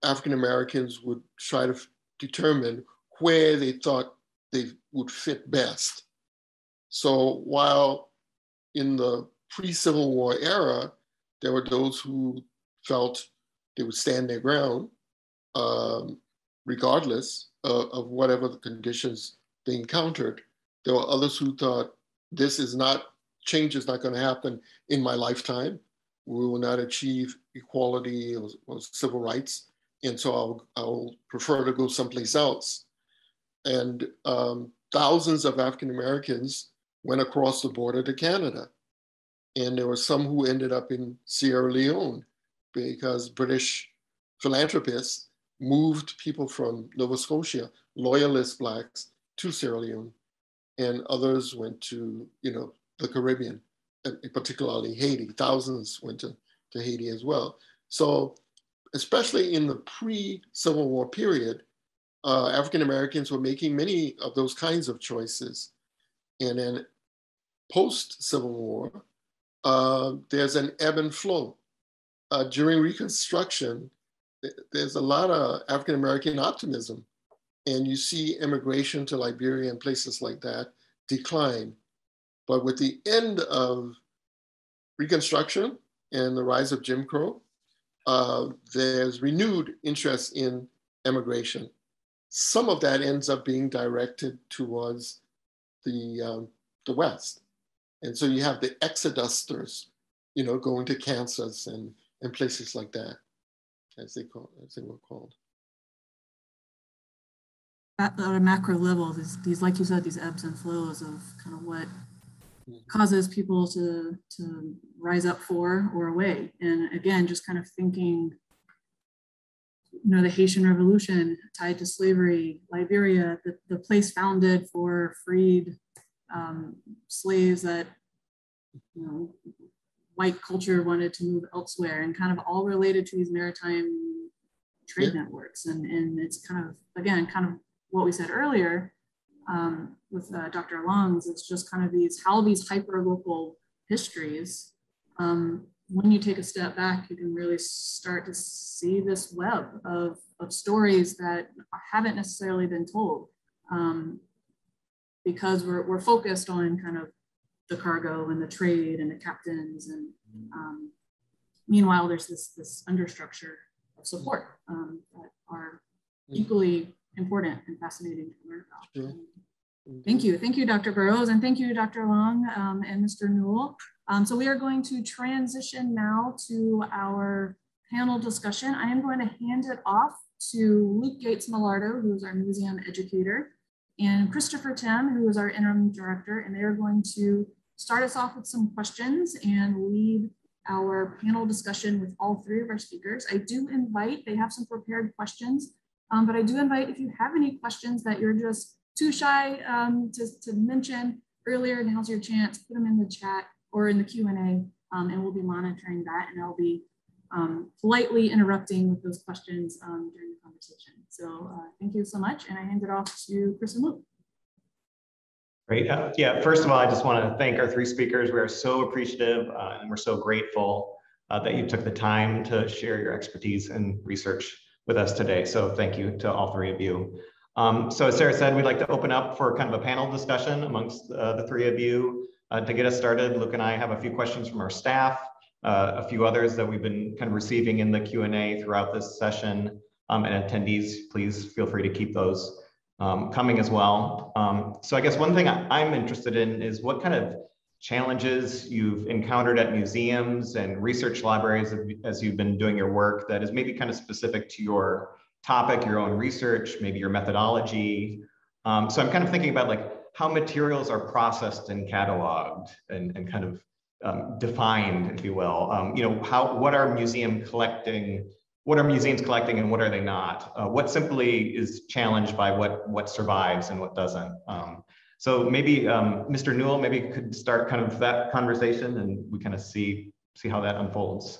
African Americans would try to determine where they thought they would fit best. So while in the pre-Civil War era, there were those who felt they would stand their ground um, regardless of, whatever the conditions they encountered. There were others who thought this is not, change is not going to happen in my lifetime we will not achieve equality or, or civil rights. And so I'll, I'll, prefer to go someplace else. And um, thousands of African Americans went across the border to Canada. And there were some who ended up in Sierra Leone because British philanthropists moved people from Nova Scotia, loyalist blacks, to Sierra Leone. And others went to, you know, the Caribbean particularly Haiti. Thousands went to, to Haiti as well. So, especially in the pre Civil War period, uh, African Americans were making many of those kinds of choices. And then post Civil War, uh, there's an ebb and flow. Uh, during Reconstruction, there's a lot of African American optimism. And you see immigration to Liberia and places like that decline. But with the end of Reconstruction and the rise of Jim Crow, uh, there's renewed interest in immigration. Some of that ends up being directed towards the, um, the West. And so you have the exodusters, you know, going to Kansas and, and places like that, as they, call, as they were called. At a macro level, these, these, like you said, these ebbs and flows of kind of what causes people to to rise up for or away and again just kind of thinking you know the haitian revolution tied to slavery liberia the, the place founded for freed um, slaves that you know white culture wanted to move elsewhere and kind of all related to these maritime trade yeah. networks and and it's kind of again kind of what we said earlier um, with uh, Dr. Longs, it's just kind of these how these hyper local histories. Um, when you take a step back, you can really start to see this web of, of stories that haven't necessarily been told um, because we're, we're focused on kind of the cargo and the trade and the captains. And um, meanwhile, there's this, this understructure of support um, that are equally important and fascinating to learn about. Sure. Thank you. Thank you, Dr. Burrows, and thank you, Dr. Long um, and Mr. Newell. Um, so we are going to transition now to our panel discussion. I am going to hand it off to Luke Gates Millardo, who is our museum educator, and Christopher Tim, who is our interim director, and they are going to start us off with some questions and lead our panel discussion with all three of our speakers. I do invite, they have some prepared questions, um, but I do invite if you have any questions that you're just too shy um, to, to mention earlier, now's your chance, put them in the chat or in the Q&A um, and we'll be monitoring that and I'll be um, politely interrupting with those questions um, during the conversation. So uh, thank you so much and I hand it off to Chris and Luke. Great. Uh, yeah, first of all, I just want to thank our three speakers. We are so appreciative uh, and we're so grateful uh, that you took the time to share your expertise and research with us today. So thank you to all three of you. Um, so as Sarah said, we'd like to open up for kind of a panel discussion amongst uh, the three of you. Uh, to get us started, Luke and I have a few questions from our staff, uh, a few others that we've been kind of receiving in the Q&A throughout this session. Um, and attendees, please feel free to keep those um, coming as well. Um, so I guess one thing I, am interested in is what kind of challenges you've encountered at museums and research libraries as you've been doing your work that is maybe kind of specific to your topic, your own research, maybe your methodology. Um, so I'm kind of thinking about like how materials are processed and cataloged and, and kind of um, defined, if you will. Um, you know, how what are museum collecting what are museums collecting and what are they not? Uh, what simply is challenged by what what survives and what doesn't? Um, so maybe um, Mr. Newell, maybe could start kind of that conversation and we kind of see see how that unfolds.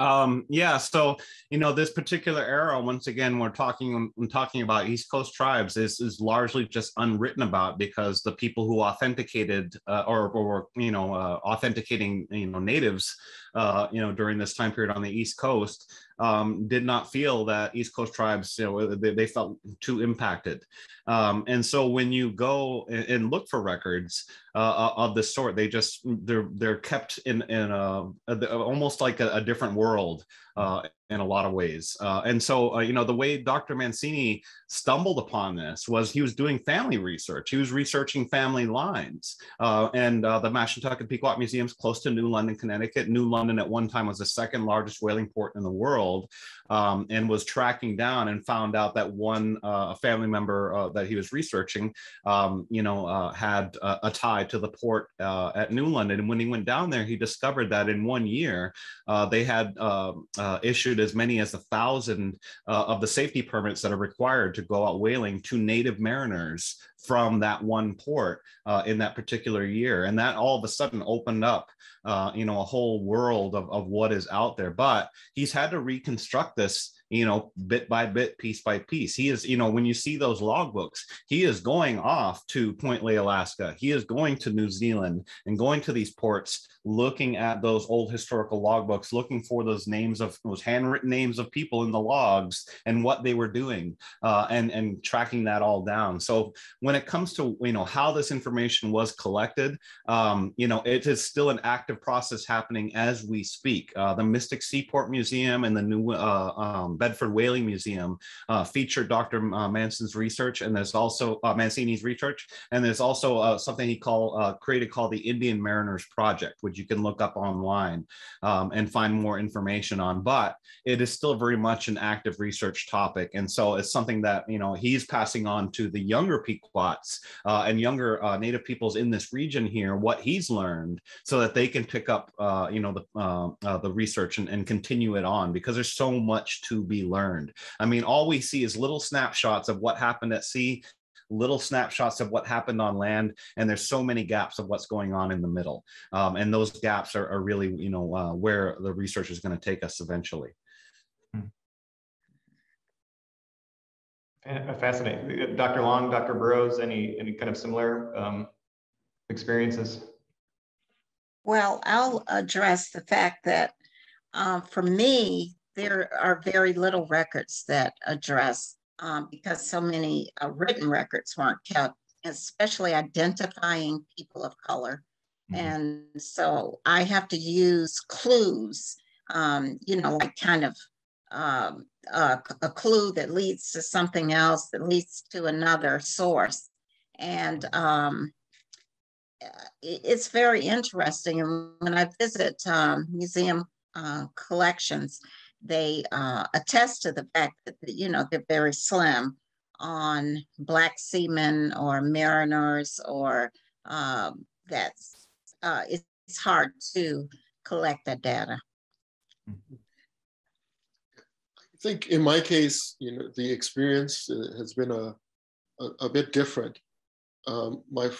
Um, yeah, so you know this particular era, once again, we're talking I'm talking about East Coast tribes is is largely just unwritten about because the people who authenticated uh, or or you know uh, authenticating you know natives uh, you know during this time period on the East Coast um, did not feel that East Coast tribes, you know, they, they felt too impacted. Um, and so when you go and, look for records uh, uh of this sort, they just they're they're kept in in a, a almost like a, a different world uh, in a lot of ways. Uh, and so, uh, you know, the way Dr. Mancini stumbled upon this was he was doing family research. He was researching family lines. Uh, and uh, the Mashantucket Pequot Museum is close to New London, Connecticut. New London at one time was the second largest whaling port in the world um, and was tracking down and found out that one uh, family member that he was researching, um, you know, had a tie to the port at New London. And when he went down there, he discovered that in one year, they had issued as many as a thousand uh, of the safety permits that are required to go out whaling to native mariners from that one port uh, in that particular year. And that all of a sudden opened up, uh, you know, a whole world of, of what is out there. But he's had to reconstruct this you know, bit by bit, piece by piece. He is, you know, when you see those logbooks, he is going off to Point Lay, Alaska. He is going to New Zealand and going to these ports, looking at those old historical logbooks, looking for those names of those handwritten names of people in the logs and what they were doing, uh, and and tracking that all down. So when it comes to you know how this information was collected, um, you know, it is still an active process happening as we speak. Uh, the Mystic Seaport Museum and the new uh, um, Bedford Whaling Museum uh, featured Dr. Uh, Manson's research, and there's also uh, Mancini's research, and there's also something he called created called the Indian Mariners Project, which you can look up online um, and find more information on. But it is still very much an active research topic, and so it's something that you know he's passing on to the younger Pequots uh, and younger Native peoples in this region here what he's learned, so that they can pick up you know the the research and, and continue it on because there's so much to be learned. I mean, all we see is little snapshots of what happened at sea, little snapshots of what happened on land, and there's so many gaps of what's going on in the middle. Um, and those gaps are, are really, you know, uh, where the research is going to take us eventually. Hmm. Fascinating. Dr. Long, Dr. Burrows, any, any kind of similar um, experiences? Well, I'll address the fact that uh, for me, there are very little records that address um, because so many uh, written records weren't kept, especially identifying people of color. Mm-hmm. And so I have to use clues, um, you know, like kind of um, a, a clue that leads to something else that leads to another source. And um, it's very interesting. And when I visit um, museum uh, collections, they uh, attest to the fact that, you know, they're very slim on Black seamen or mariners or um, that's, uh, it's hard to collect that data. I think in my case, you know, the experience uh, has been a, a, a bit different. Um, my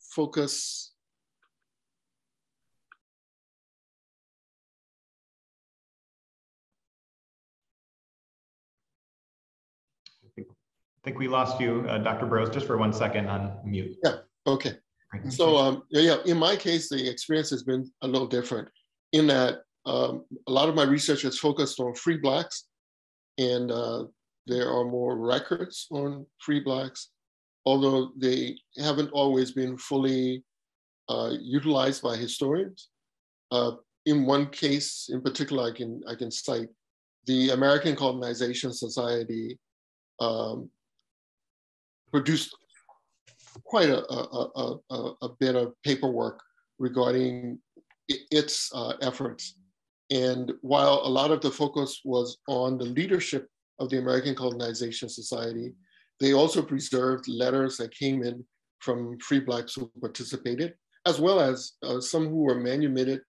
focus think we lost you, uh, Dr. Burrows, just for one second on mute. Yeah, okay. So um, yeah, in my case, the experience has been a little different in that um, a lot of my research is focused on free blacks and uh, there are more records on free blacks, although they haven't always been fully uh, utilized by historians. Uh, in one case in particular, I can I can cite the American Colonization Society um, produced quite a, a, a, a, bit of paperwork regarding its uh, efforts. And while a lot of the focus was on the leadership of the American Colonization Society, they also preserved letters that came in from free Blacks who participated, as well as uh, some who were manumitted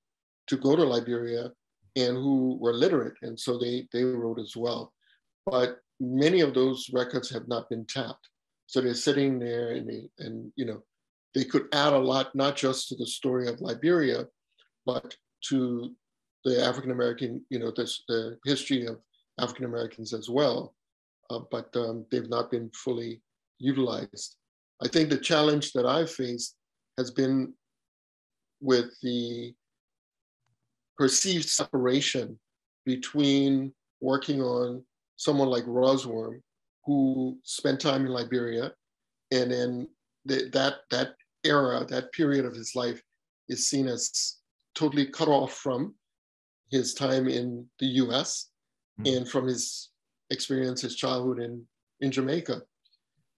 to go to Liberia and who were literate. And so they, they wrote as well. But many of those records have not been tapped. So they're sitting there and, they, and you know, they could add a lot, not just to the story of Liberia, but to the African American, you know, this, the history of African Americans as well. Uh, but um, they've not been fully utilized. I think the challenge that I've faced has been with the perceived separation between working on someone like Russwurm, who spent time in Liberia, and then the, that that era, that period of his life, is seen as totally cut off from his time in the U.S. Mm-hmm. and from his experience, his childhood in in Jamaica.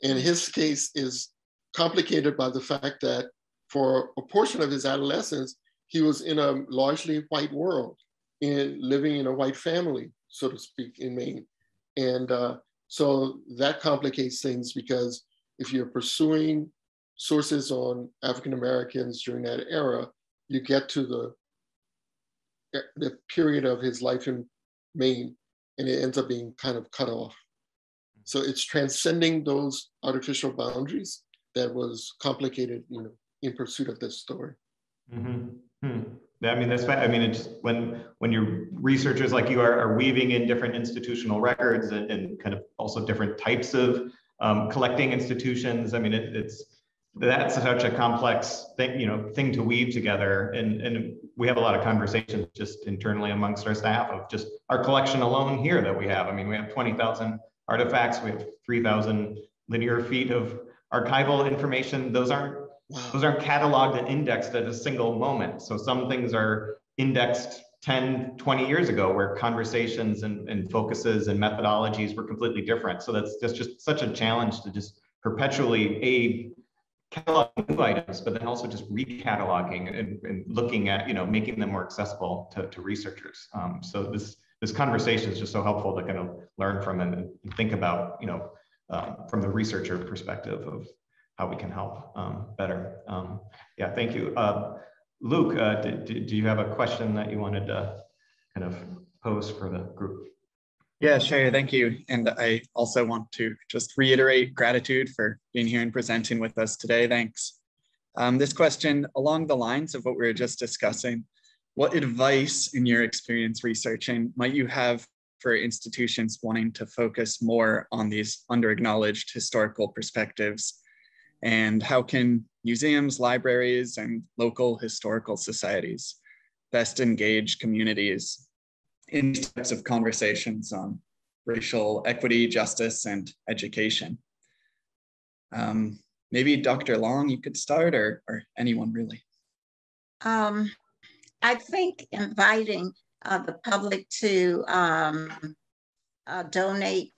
And his case is complicated by the fact that for a portion of his adolescence, he was in a largely white world in living in a white family, so to speak, in Maine. And uh, so that complicates things because if you're pursuing sources on African Americans during that era, you get to the the period of his life in Maine, and it ends up being kind of cut off. So it's transcending those artificial boundaries that was complicated, you know, in pursuit of this story. Mm-hmm. Hmm. I mean, that's I mean, it's when when your researchers like you are, are weaving in different institutional records and, and kind of also different types of um, collecting institutions. I mean, it, it's that's such a complex thing, you know, thing to weave together. And and we have a lot of conversations just internally amongst our staff of just our collection alone here that we have. I mean, we have twenty thousand artifacts. We have three thousand linear feet of archival information. Those aren't those aren't cataloged and indexed at a single moment. So some things are indexed 10, 20 years ago where conversations and, and focuses and methodologies were completely different. So that's, that's just such a challenge to just perpetually a catalog new items, but then also just recataloging and, and looking at, you know, making them more accessible to, to researchers. Um, so this, this conversation is just so helpful to kind of learn from and, and think about, you know, um, from the researcher perspective of how we can help um, better. Um, yeah, thank you. Uh, Luke, uh, did, did, do you have a question that you wanted to kind of pose for the group? Yeah, sure. Thank you. And I also want to just reiterate gratitude for being here and presenting with us today. Thanks. Um, this question, along the lines of what we were just discussing, what advice in your experience researching might you have for institutions wanting to focus more on these under-acknowledged historical perspectives and how can museums, libraries, and local historical societies best engage communities in types of conversations on racial equity, justice, and education? Um, maybe Dr. Long, you could start, or, or anyone really. Um, I think inviting uh, the public to um, uh, donate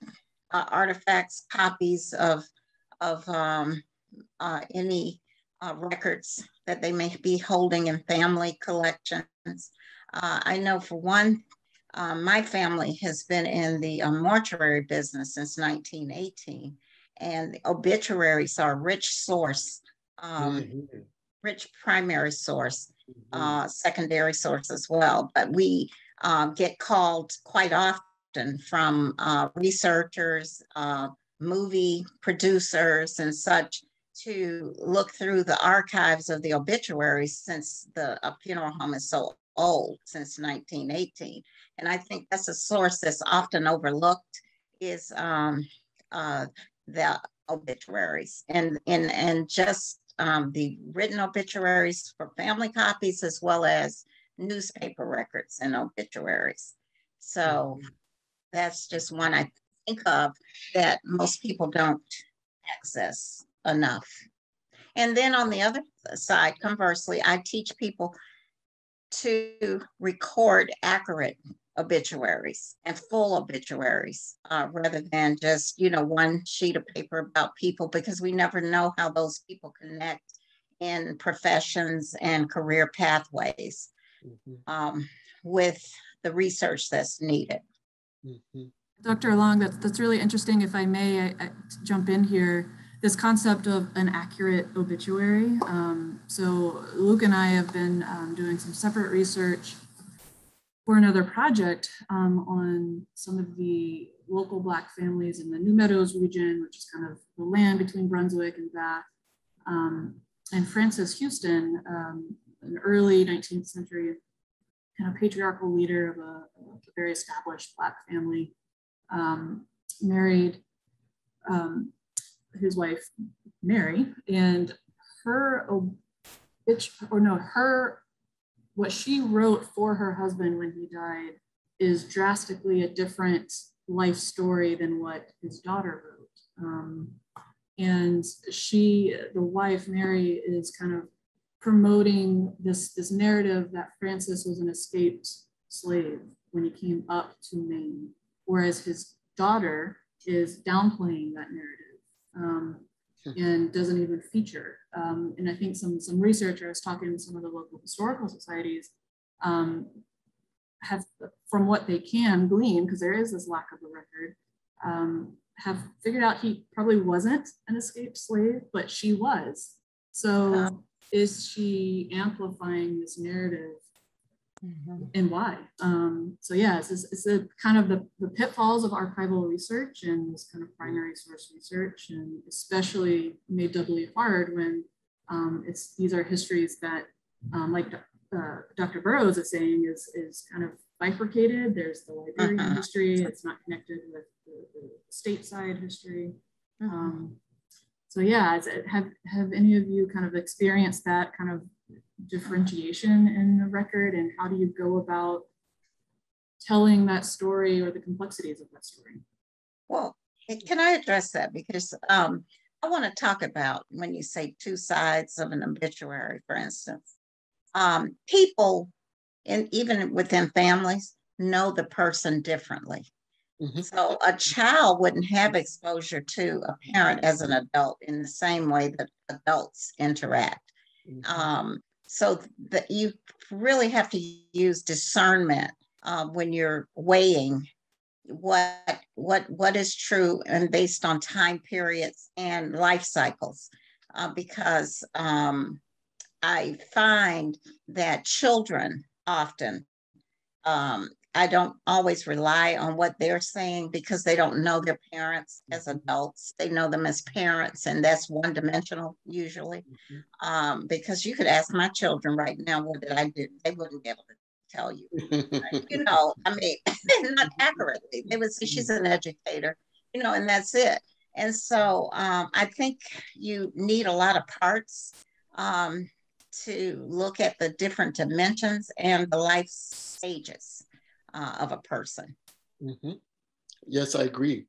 uh, artifacts, copies of, of um, uh, any uh, records that they may be holding in family collections. Uh, I know for one, uh, my family has been in the uh, mortuary business since 1918, and obituaries are a rich source, um, mm-hmm. rich primary source, mm-hmm. Uh, secondary source as well. But we get called quite often from researchers, movie producers, and such to look through the archives of the obituaries since the funeral home is so old, since 1918. And I think that's a source that's often overlooked is um, uh, the obituaries and, and, and just um, the written obituaries for family copies as well as newspaper records and obituaries. So mm-hmm. that's just one I think of that most people don't access enough. And then on the other side, conversely, I teach people to record accurate obituaries and full obituaries uh, rather than just you know one sheet of paper about people because we never know how those people connect in professions and career pathways mm-hmm. um, with the research that's needed. Mm-hmm. Dr. Long, that's, that's really interesting. If I may I, I jump in here, this concept of an accurate obituary. Um, so Luke and I have been um, doing some separate research for another project um, on some of the local Black families in the New Meadows region, which is kind of the land between Brunswick and Bath. Um, and Francis Houston, um, an early 19th century kind of patriarchal leader of a, a very established Black family, um, married um, his wife, Mary, and her, or no, her, what she wrote for her husband when he died is drastically a different life story than what his daughter wrote. Um, and she, the wife, Mary, is kind of promoting this, this narrative that Francis was an escaped slave when he came up to Maine, whereas his daughter is downplaying that narrative um, and doesn't even feature. Um, and I think some, some researchers talking to some of the local historical societies um, have, from what they can glean, because there is this lack of a record, um, have figured out he probably wasn't an escaped slave, but she was. So is she amplifying this narrative mm-hmm. and why? Um, so yeah, it's, it's a kind of the, the pitfalls of archival research and this kind of primary source research, and especially made doubly hard when um, it's these are histories that, um, like uh, Dr. Burrows is saying, is, is kind of bifurcated. There's the Liberia uh-huh. history, it's not connected with the, the stateside history. Uh-huh. Um, so yeah, have, have any of you kind of experienced that kind of differentiation in the record and how do you go about telling that story or the complexities of that story? Well, can I address that? Because um, I want to talk about when you say two sides of an obituary, for instance. Um, people and even within families, know the person differently. Mm-hmm. So a child wouldn't have exposure to a parent as an adult in the same way that adults interact. Mm-hmm. Um, so that you really have to use discernment uh, when you're weighing what what what is true and based on time periods and life cycles, uh, because um, I find that children often. Um, I don't always rely on what they're saying because they don't know their parents as mm-hmm. adults. They know them as parents, and that's one dimensional usually. Mm-hmm. Um, because you could ask my children right now, what did I do? They wouldn't be able to tell you. you know, I mean, not accurately. They would say she's an educator, you know, and that's it. And so um, I think you need a lot of parts. Um, to look at the different dimensions and the life stages uh, of a person. Mm-hmm. Yes, I agree.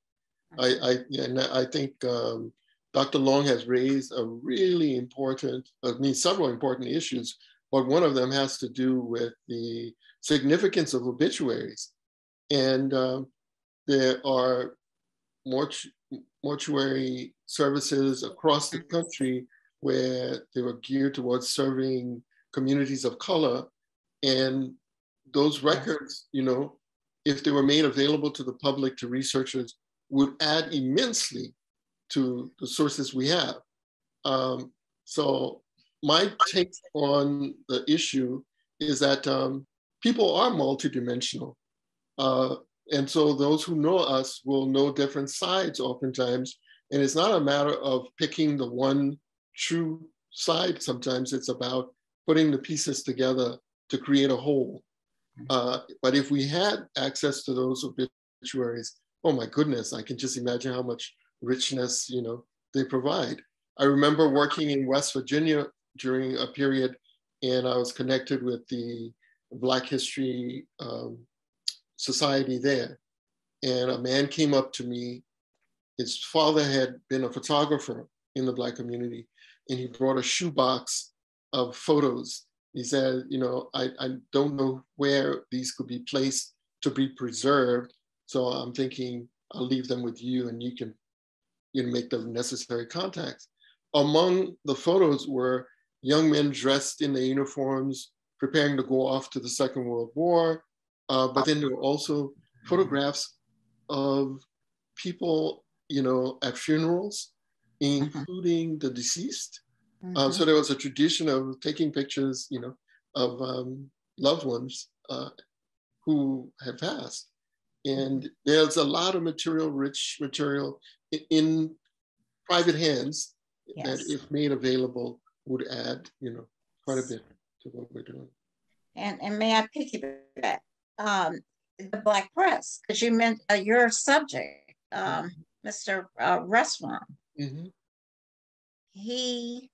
I, I, and I think um, Dr. Long has raised a really important, I mean, several important issues, but one of them has to do with the significance of obituaries. And uh, there are mortuary services across the country where they were geared towards serving communities of color. And those records, you know, if they were made available to the public, to researchers, would add immensely to the sources we have. Um, so my take on the issue is that um, people are multidimensional. Uh, and so those who know us will know different sides oftentimes. And it's not a matter of picking the one true side. Sometimes it's about putting the pieces together to create a whole. Uh, but if we had access to those obituaries, oh my goodness, I can just imagine how much richness you know they provide. I remember working in West Virginia during a period, and I was connected with the Black History um, Society there. And a man came up to me. His father had been a photographer in the Black community, and he brought a shoebox of photos He said, you know, I, I don't know where these could be placed to be preserved. So I'm thinking I'll leave them with you and you can you know, make the necessary contacts. Among the photos were young men dressed in their uniforms, preparing to go off to the Second World War. Uh, but then there were also photographs of people, you know, at funerals, mm-hmm. including the deceased. Mm-hmm. Uh, so mm-hmm. there was a tradition of taking pictures, you know, of um, loved ones uh, who had passed. And there's a lot of material, rich material in, in private hands yes. that, if made available, would add, you know, quite a bit to what we're doing. And and may I piggyback um, the Black Press because you meant uh, your subject, um, Mr. Uh, Mm-hmm. He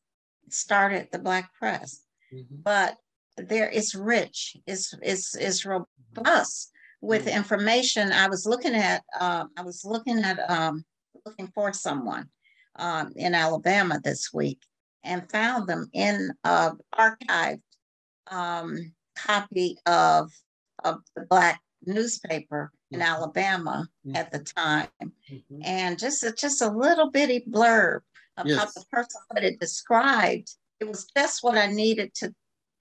started the Black Press, mm-hmm. but there is rich, is is is robust with mm-hmm. information. I was looking at, uh, I was looking at, um, looking for someone um, in Alabama this week and found them in an archived um, copy of, of the Black newspaper in mm-hmm. Alabama mm-hmm. at the time. Mm-hmm. And just, a, just a little bitty blurb about yes. the person that it described. It was just what I needed to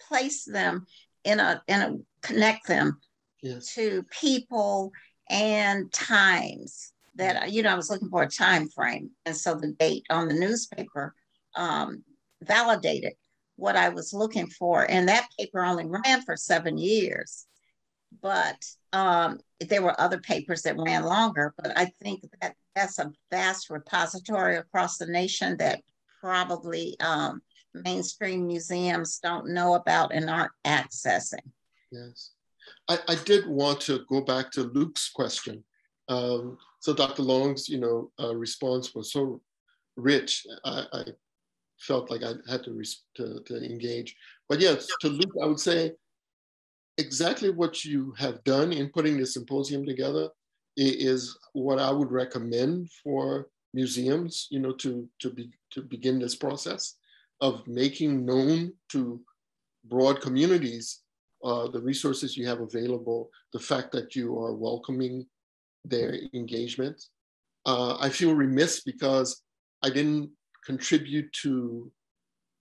place them in a, in a, connect them yes. to people and times that you know I was looking for a time frame, and so the date on the newspaper um, validated what I was looking for. And that paper only ran for seven years, but um, there were other papers that ran longer. But I think that that's a vast repository across the nation that probably um, mainstream museums don't know about and aren't accessing. Yes. I, I did want to go back to Luke's question. Um, so Dr. Long's, you know, uh, response was so rich. I, I, felt like I had to, to, to engage. But yes, to Luke, I would say exactly what you have done in putting the symposium together is what I would recommend for museums, you know, to, to, be, to begin this process of making known to broad communities uh, the resources you have available, the fact that you are welcoming their engagement. Uh, I feel remiss because I didn't contribute to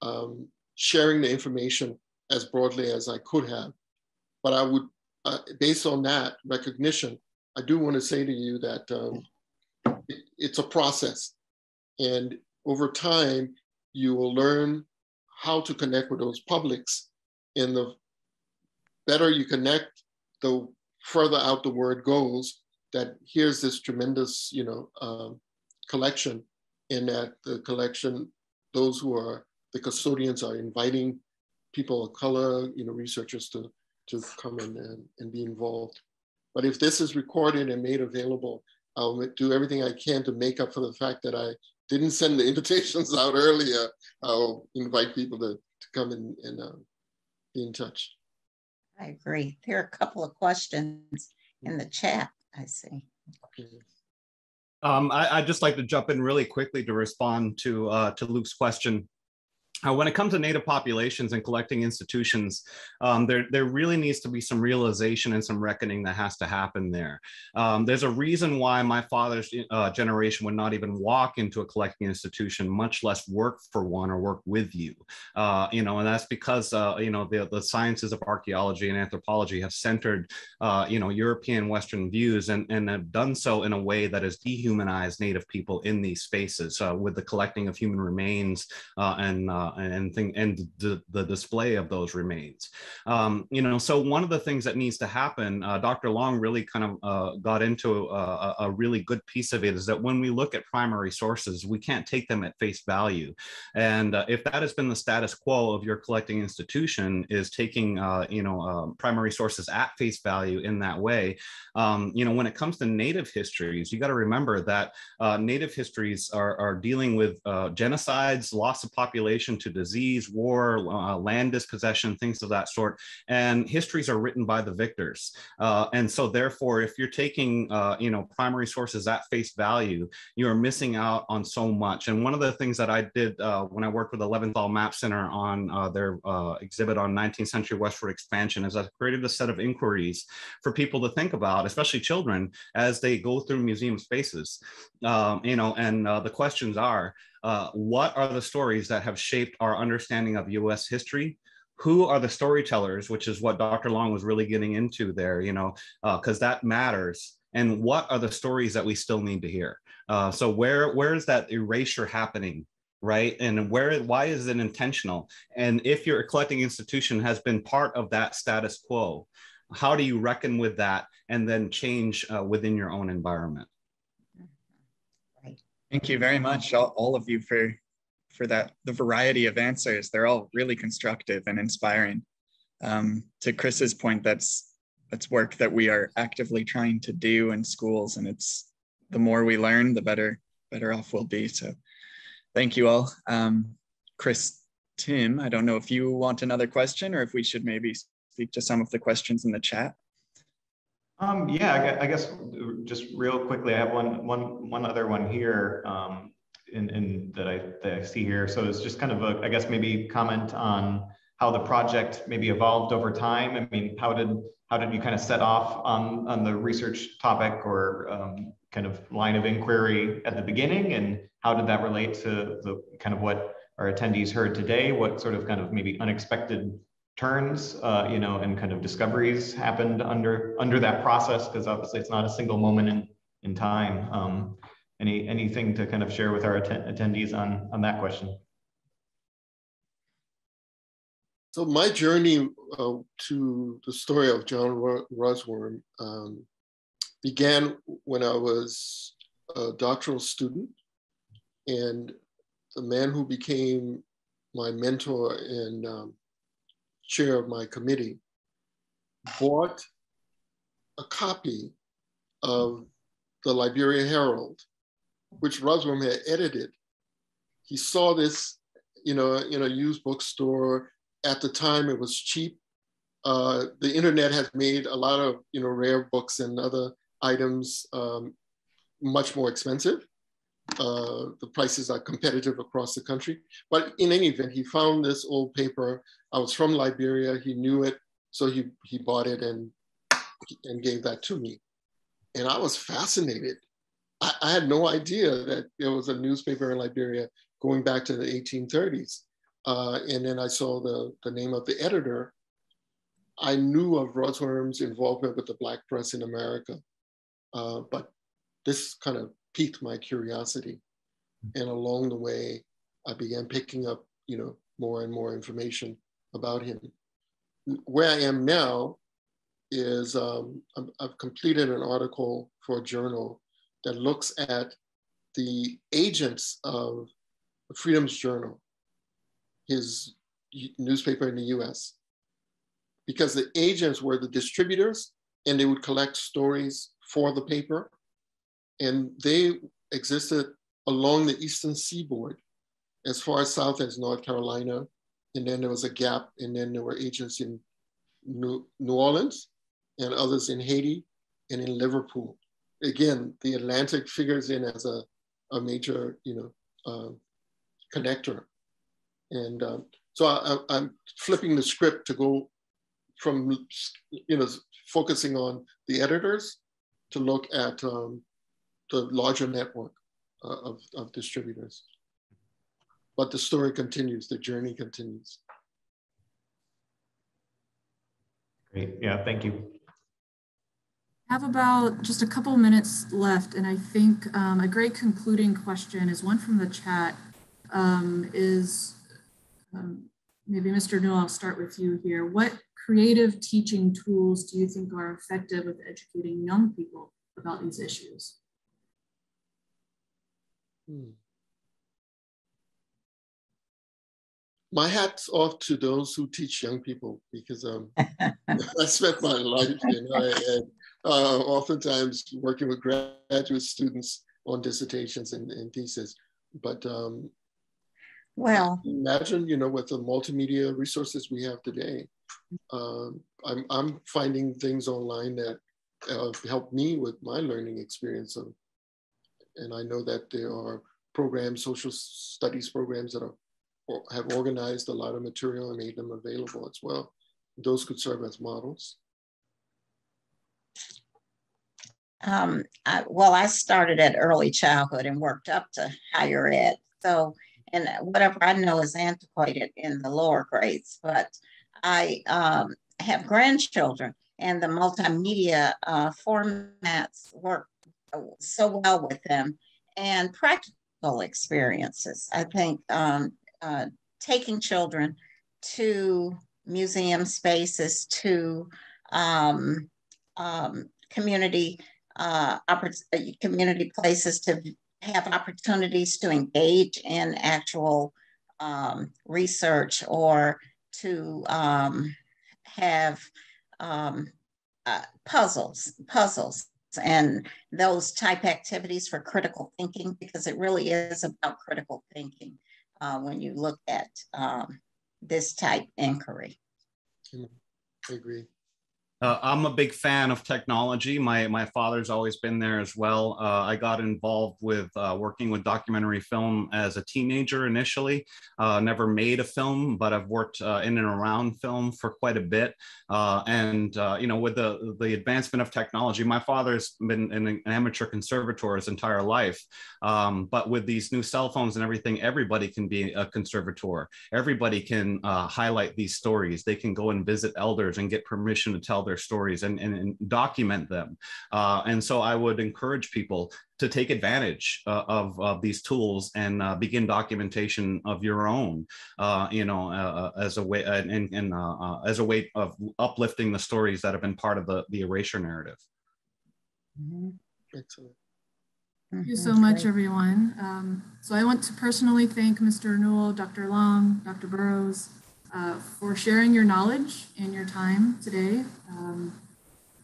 um, sharing the information as broadly as I could have. But I would, uh, based on that recognition, I do want to say to you that um, it, it's a process. And over time, you will learn how to connect with those publics And the better you connect, the further out the word goes that here's this tremendous, you know, um, collection and that the collection, those who are the custodians are inviting people of color, you know, researchers to, to come in and, and be involved. But if this is recorded and made available, I'll do everything I can to make up for the fact that I didn't send the invitations out earlier. I'll invite people to, to come in and uh, be in touch. I agree. There are a couple of questions in the chat, I see. Um, I, would just like to jump in really quickly to respond to uh, to Luke's question. Uh, when it comes to native populations and collecting institutions, um, there, there really needs to be some realization and some reckoning that has to happen there. Um, there's a reason why my father's uh, generation would not even walk into a collecting institution, much less work for one or work with you. Uh, you know, and that's because, uh, you know, the, the sciences of archaeology and anthropology have centered, uh, you know, European Western views and, and have done so in a way that has dehumanized native people in these spaces uh, with the collecting of human remains and uh, and thing and the, display of those remains. Um, you know, so one of the things that needs to happen, uh, Dr. Long really kind of uh, got into a, a, really good piece of it is that when we look at primary sources, we can't take them at face value. And uh, if that has been the status quo of your collecting institution is taking, uh, you know, um, primary sources at face value in that way, um, you know, when it comes to native histories, you got to remember that uh, native histories are, are dealing with genocides, loss of population, to disease, war, uh, land dispossession, things of that sort. And histories are written by the victors. Uh, and so therefore, if you're taking, uh, you know, primary sources at face value, you're missing out on so much. And one of the things that I did uh, when I worked with the Leventhal Map Center on uh, their exhibit on 19th century westward expansion is I created a set of inquiries for people to think about, especially children, as they go through museum spaces. Um, you know, and the questions are, uh, what are the stories that have shaped our understanding of US history? Who are the storytellers, which is what Dr. Long was really getting into there, you know, because uh, that matters. And what are the stories that we still need to hear? Uh, so where where is that erasure happening right and where why is it intentional and if your collecting institution has been part of that status quo how do you reckon with that and then change uh, within your own environment Thank you very much, all, all of you, for for that the variety of answers. They're all really constructive and inspiring. Um, to Chris's point, that's that's work that we are actively trying to do in schools, and it's the more we learn, the better better off we'll be. So, thank you all, um, Chris, Tim. I don't know if you want another question or if we should maybe speak to some of the questions in the chat. Um, yeah, I guess just real quickly, I have one, one, one other one here um, in, in that, I, that I see here. So it's just kind of a, I guess maybe comment on how the project maybe evolved over time. I mean, how did how did you kind of set off on on the research topic or um, kind of line of inquiry at the beginning, and how did that relate to the kind of what our attendees heard today? What sort of kind of maybe unexpected turns, uh, you know, and kind of discoveries happened under under that process because obviously it's not a single moment in in time. Um, any anything to kind of share with our att attendees on on that question? So my journey uh, to the story of John Russwurm um, began when I was a doctoral student, and the man who became my mentor and um, chair of my committee, bought a copy of the Liberia Herald, which Russwurm had edited. He saw this, you know, in a used bookstore. At the time, it was cheap. Uh, the internet has made a lot of, you know, rare books and other items um, much more expensive. Uh, the prices are competitive across the country. But in any event, he found this old paper. I was from Liberia. He knew it, so he he bought it and and gave that to me. And I was fascinated. I, I had no idea that there was a newspaper in Liberia going back to the 1830s. Uh, and then I saw the, the name of the editor. I knew of Russwurm's involvement with the Black press in America, uh, but this kind of piqued my curiosity. And along the way, I began picking up, you know, more and more information about him. Where I am now is um, I've completed an article for a journal that looks at the agents of Freedom's Journal, his newspaper in the US, because the agents were the distributors and they would collect stories for the paper and they existed along the eastern seaboard as far south as North Carolina. And then there was a gap, and then there were agents in New, New Orleans and others in Haiti and in Liverpool. Again, the Atlantic figures in as a, a major, you know, uh, connector. And um, so I, I'm flipping the script to go from, you know, focusing on the editors to look at um, the larger network uh, of, of distributors. But the story continues, the journey continues. Great, yeah, thank you. I have about just a couple minutes left, and I think um, a great concluding question is one from the chat. Um, is um, maybe Mr. Newell, I'll start with you here. What creative teaching tools do you think are effective with educating young people about these issues? Hmm. My hat's off to those who teach young people because um, I spent my life, you know, and uh, oftentimes working with graduate students on dissertations and, and thesis. But um, Well, imagine, you know, with the multimedia resources we have today, um, I'm, I'm finding things online that uh, help me with my learning experience. Of, and I know that there are programs, social studies programs that are, have organized a lot of material and made them available as well. Those could serve as models. Um, I, well, I started at early childhood and worked up to higher ed. So, and whatever I know is antiquated in the lower grades, but I um, have grandchildren and the multimedia uh, formats work so well with them and practical experiences. I think um, uh, taking children to museum spaces, to um, um, community uh, community places to have opportunities to engage in actual um, research or to um, have um, uh, puzzles, puzzles, and those type activities for critical thinking because it really is about critical thinking uh, when you look at um, this type inquiry. I agree. Uh, I'm a big fan of technology. My my father's always been there as well. Uh, I got involved with uh, working with documentary film as a teenager initially. Uh, never made a film, but I've worked uh, in and around film for quite a bit. Uh, and you know, with the the advancement of technology, my father's been an, amateur conservator his entire life. Um, but with these new cell phones and everything, everybody can be a conservator. Everybody can highlight these stories. They can go and visit elders and get permission to tell their stories and, and, and document them. Uh, and so I would encourage people to take advantage uh, of, of these tools and uh, begin documentation of your own, uh, you know, uh, uh, as a way and, and as a way of uplifting the stories that have been part of the, the erasure narrative. Mm-hmm. Excellent. Thank you so much, everyone. Um, so I want to personally thank Mr. Newell, Dr. Long, Dr. Burrows, uh, for sharing your knowledge and your time today. Um,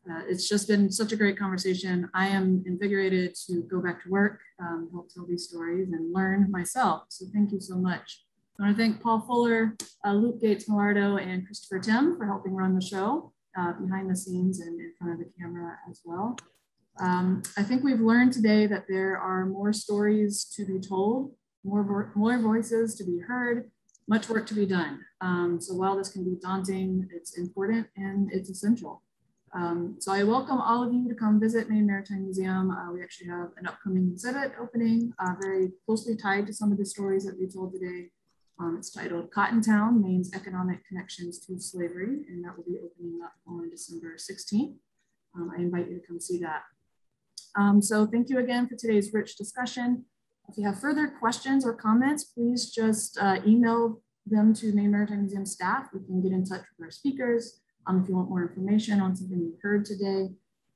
uh, it's just been such a great conversation. I am invigorated to go back to work, um, help tell these stories, and learn myself. So thank you so much. I want to thank Paul Fuller, uh, Luke Gates Millardo, and Christopher Tim for helping run the show uh, behind the scenes and in front of the camera as well. Um, I think we've learned today that there are more stories to be told, more, more voices to be heard, much work to be done. Um, so while this can be daunting, it's important and it's essential. Um, so I welcome all of you to come visit Maine Maritime Museum. Uh, we actually have an upcoming exhibit opening, uh, very closely tied to some of the stories that we told today. Um, it's titled Cotton Town, Maine's Economic Connections to Slavery, and that will be opening up on December 16th. Um, I invite you to come see that. Um, so thank you again for today's rich discussion. If you have further questions or comments, please just uh, email them to Maine Maritime Museum staff. We can get in touch with our speakers um, if you want more information on something you heard today.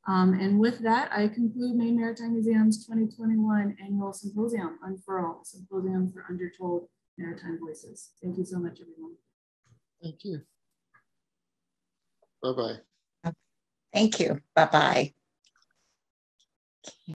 Um, and with that, I conclude Maine Maritime Museum's 2021 annual symposium, Unfurl, Symposium for Undertold Maritime Voices. Thank you so much, everyone. Thank you. Bye-bye. Thank you. Bye-bye.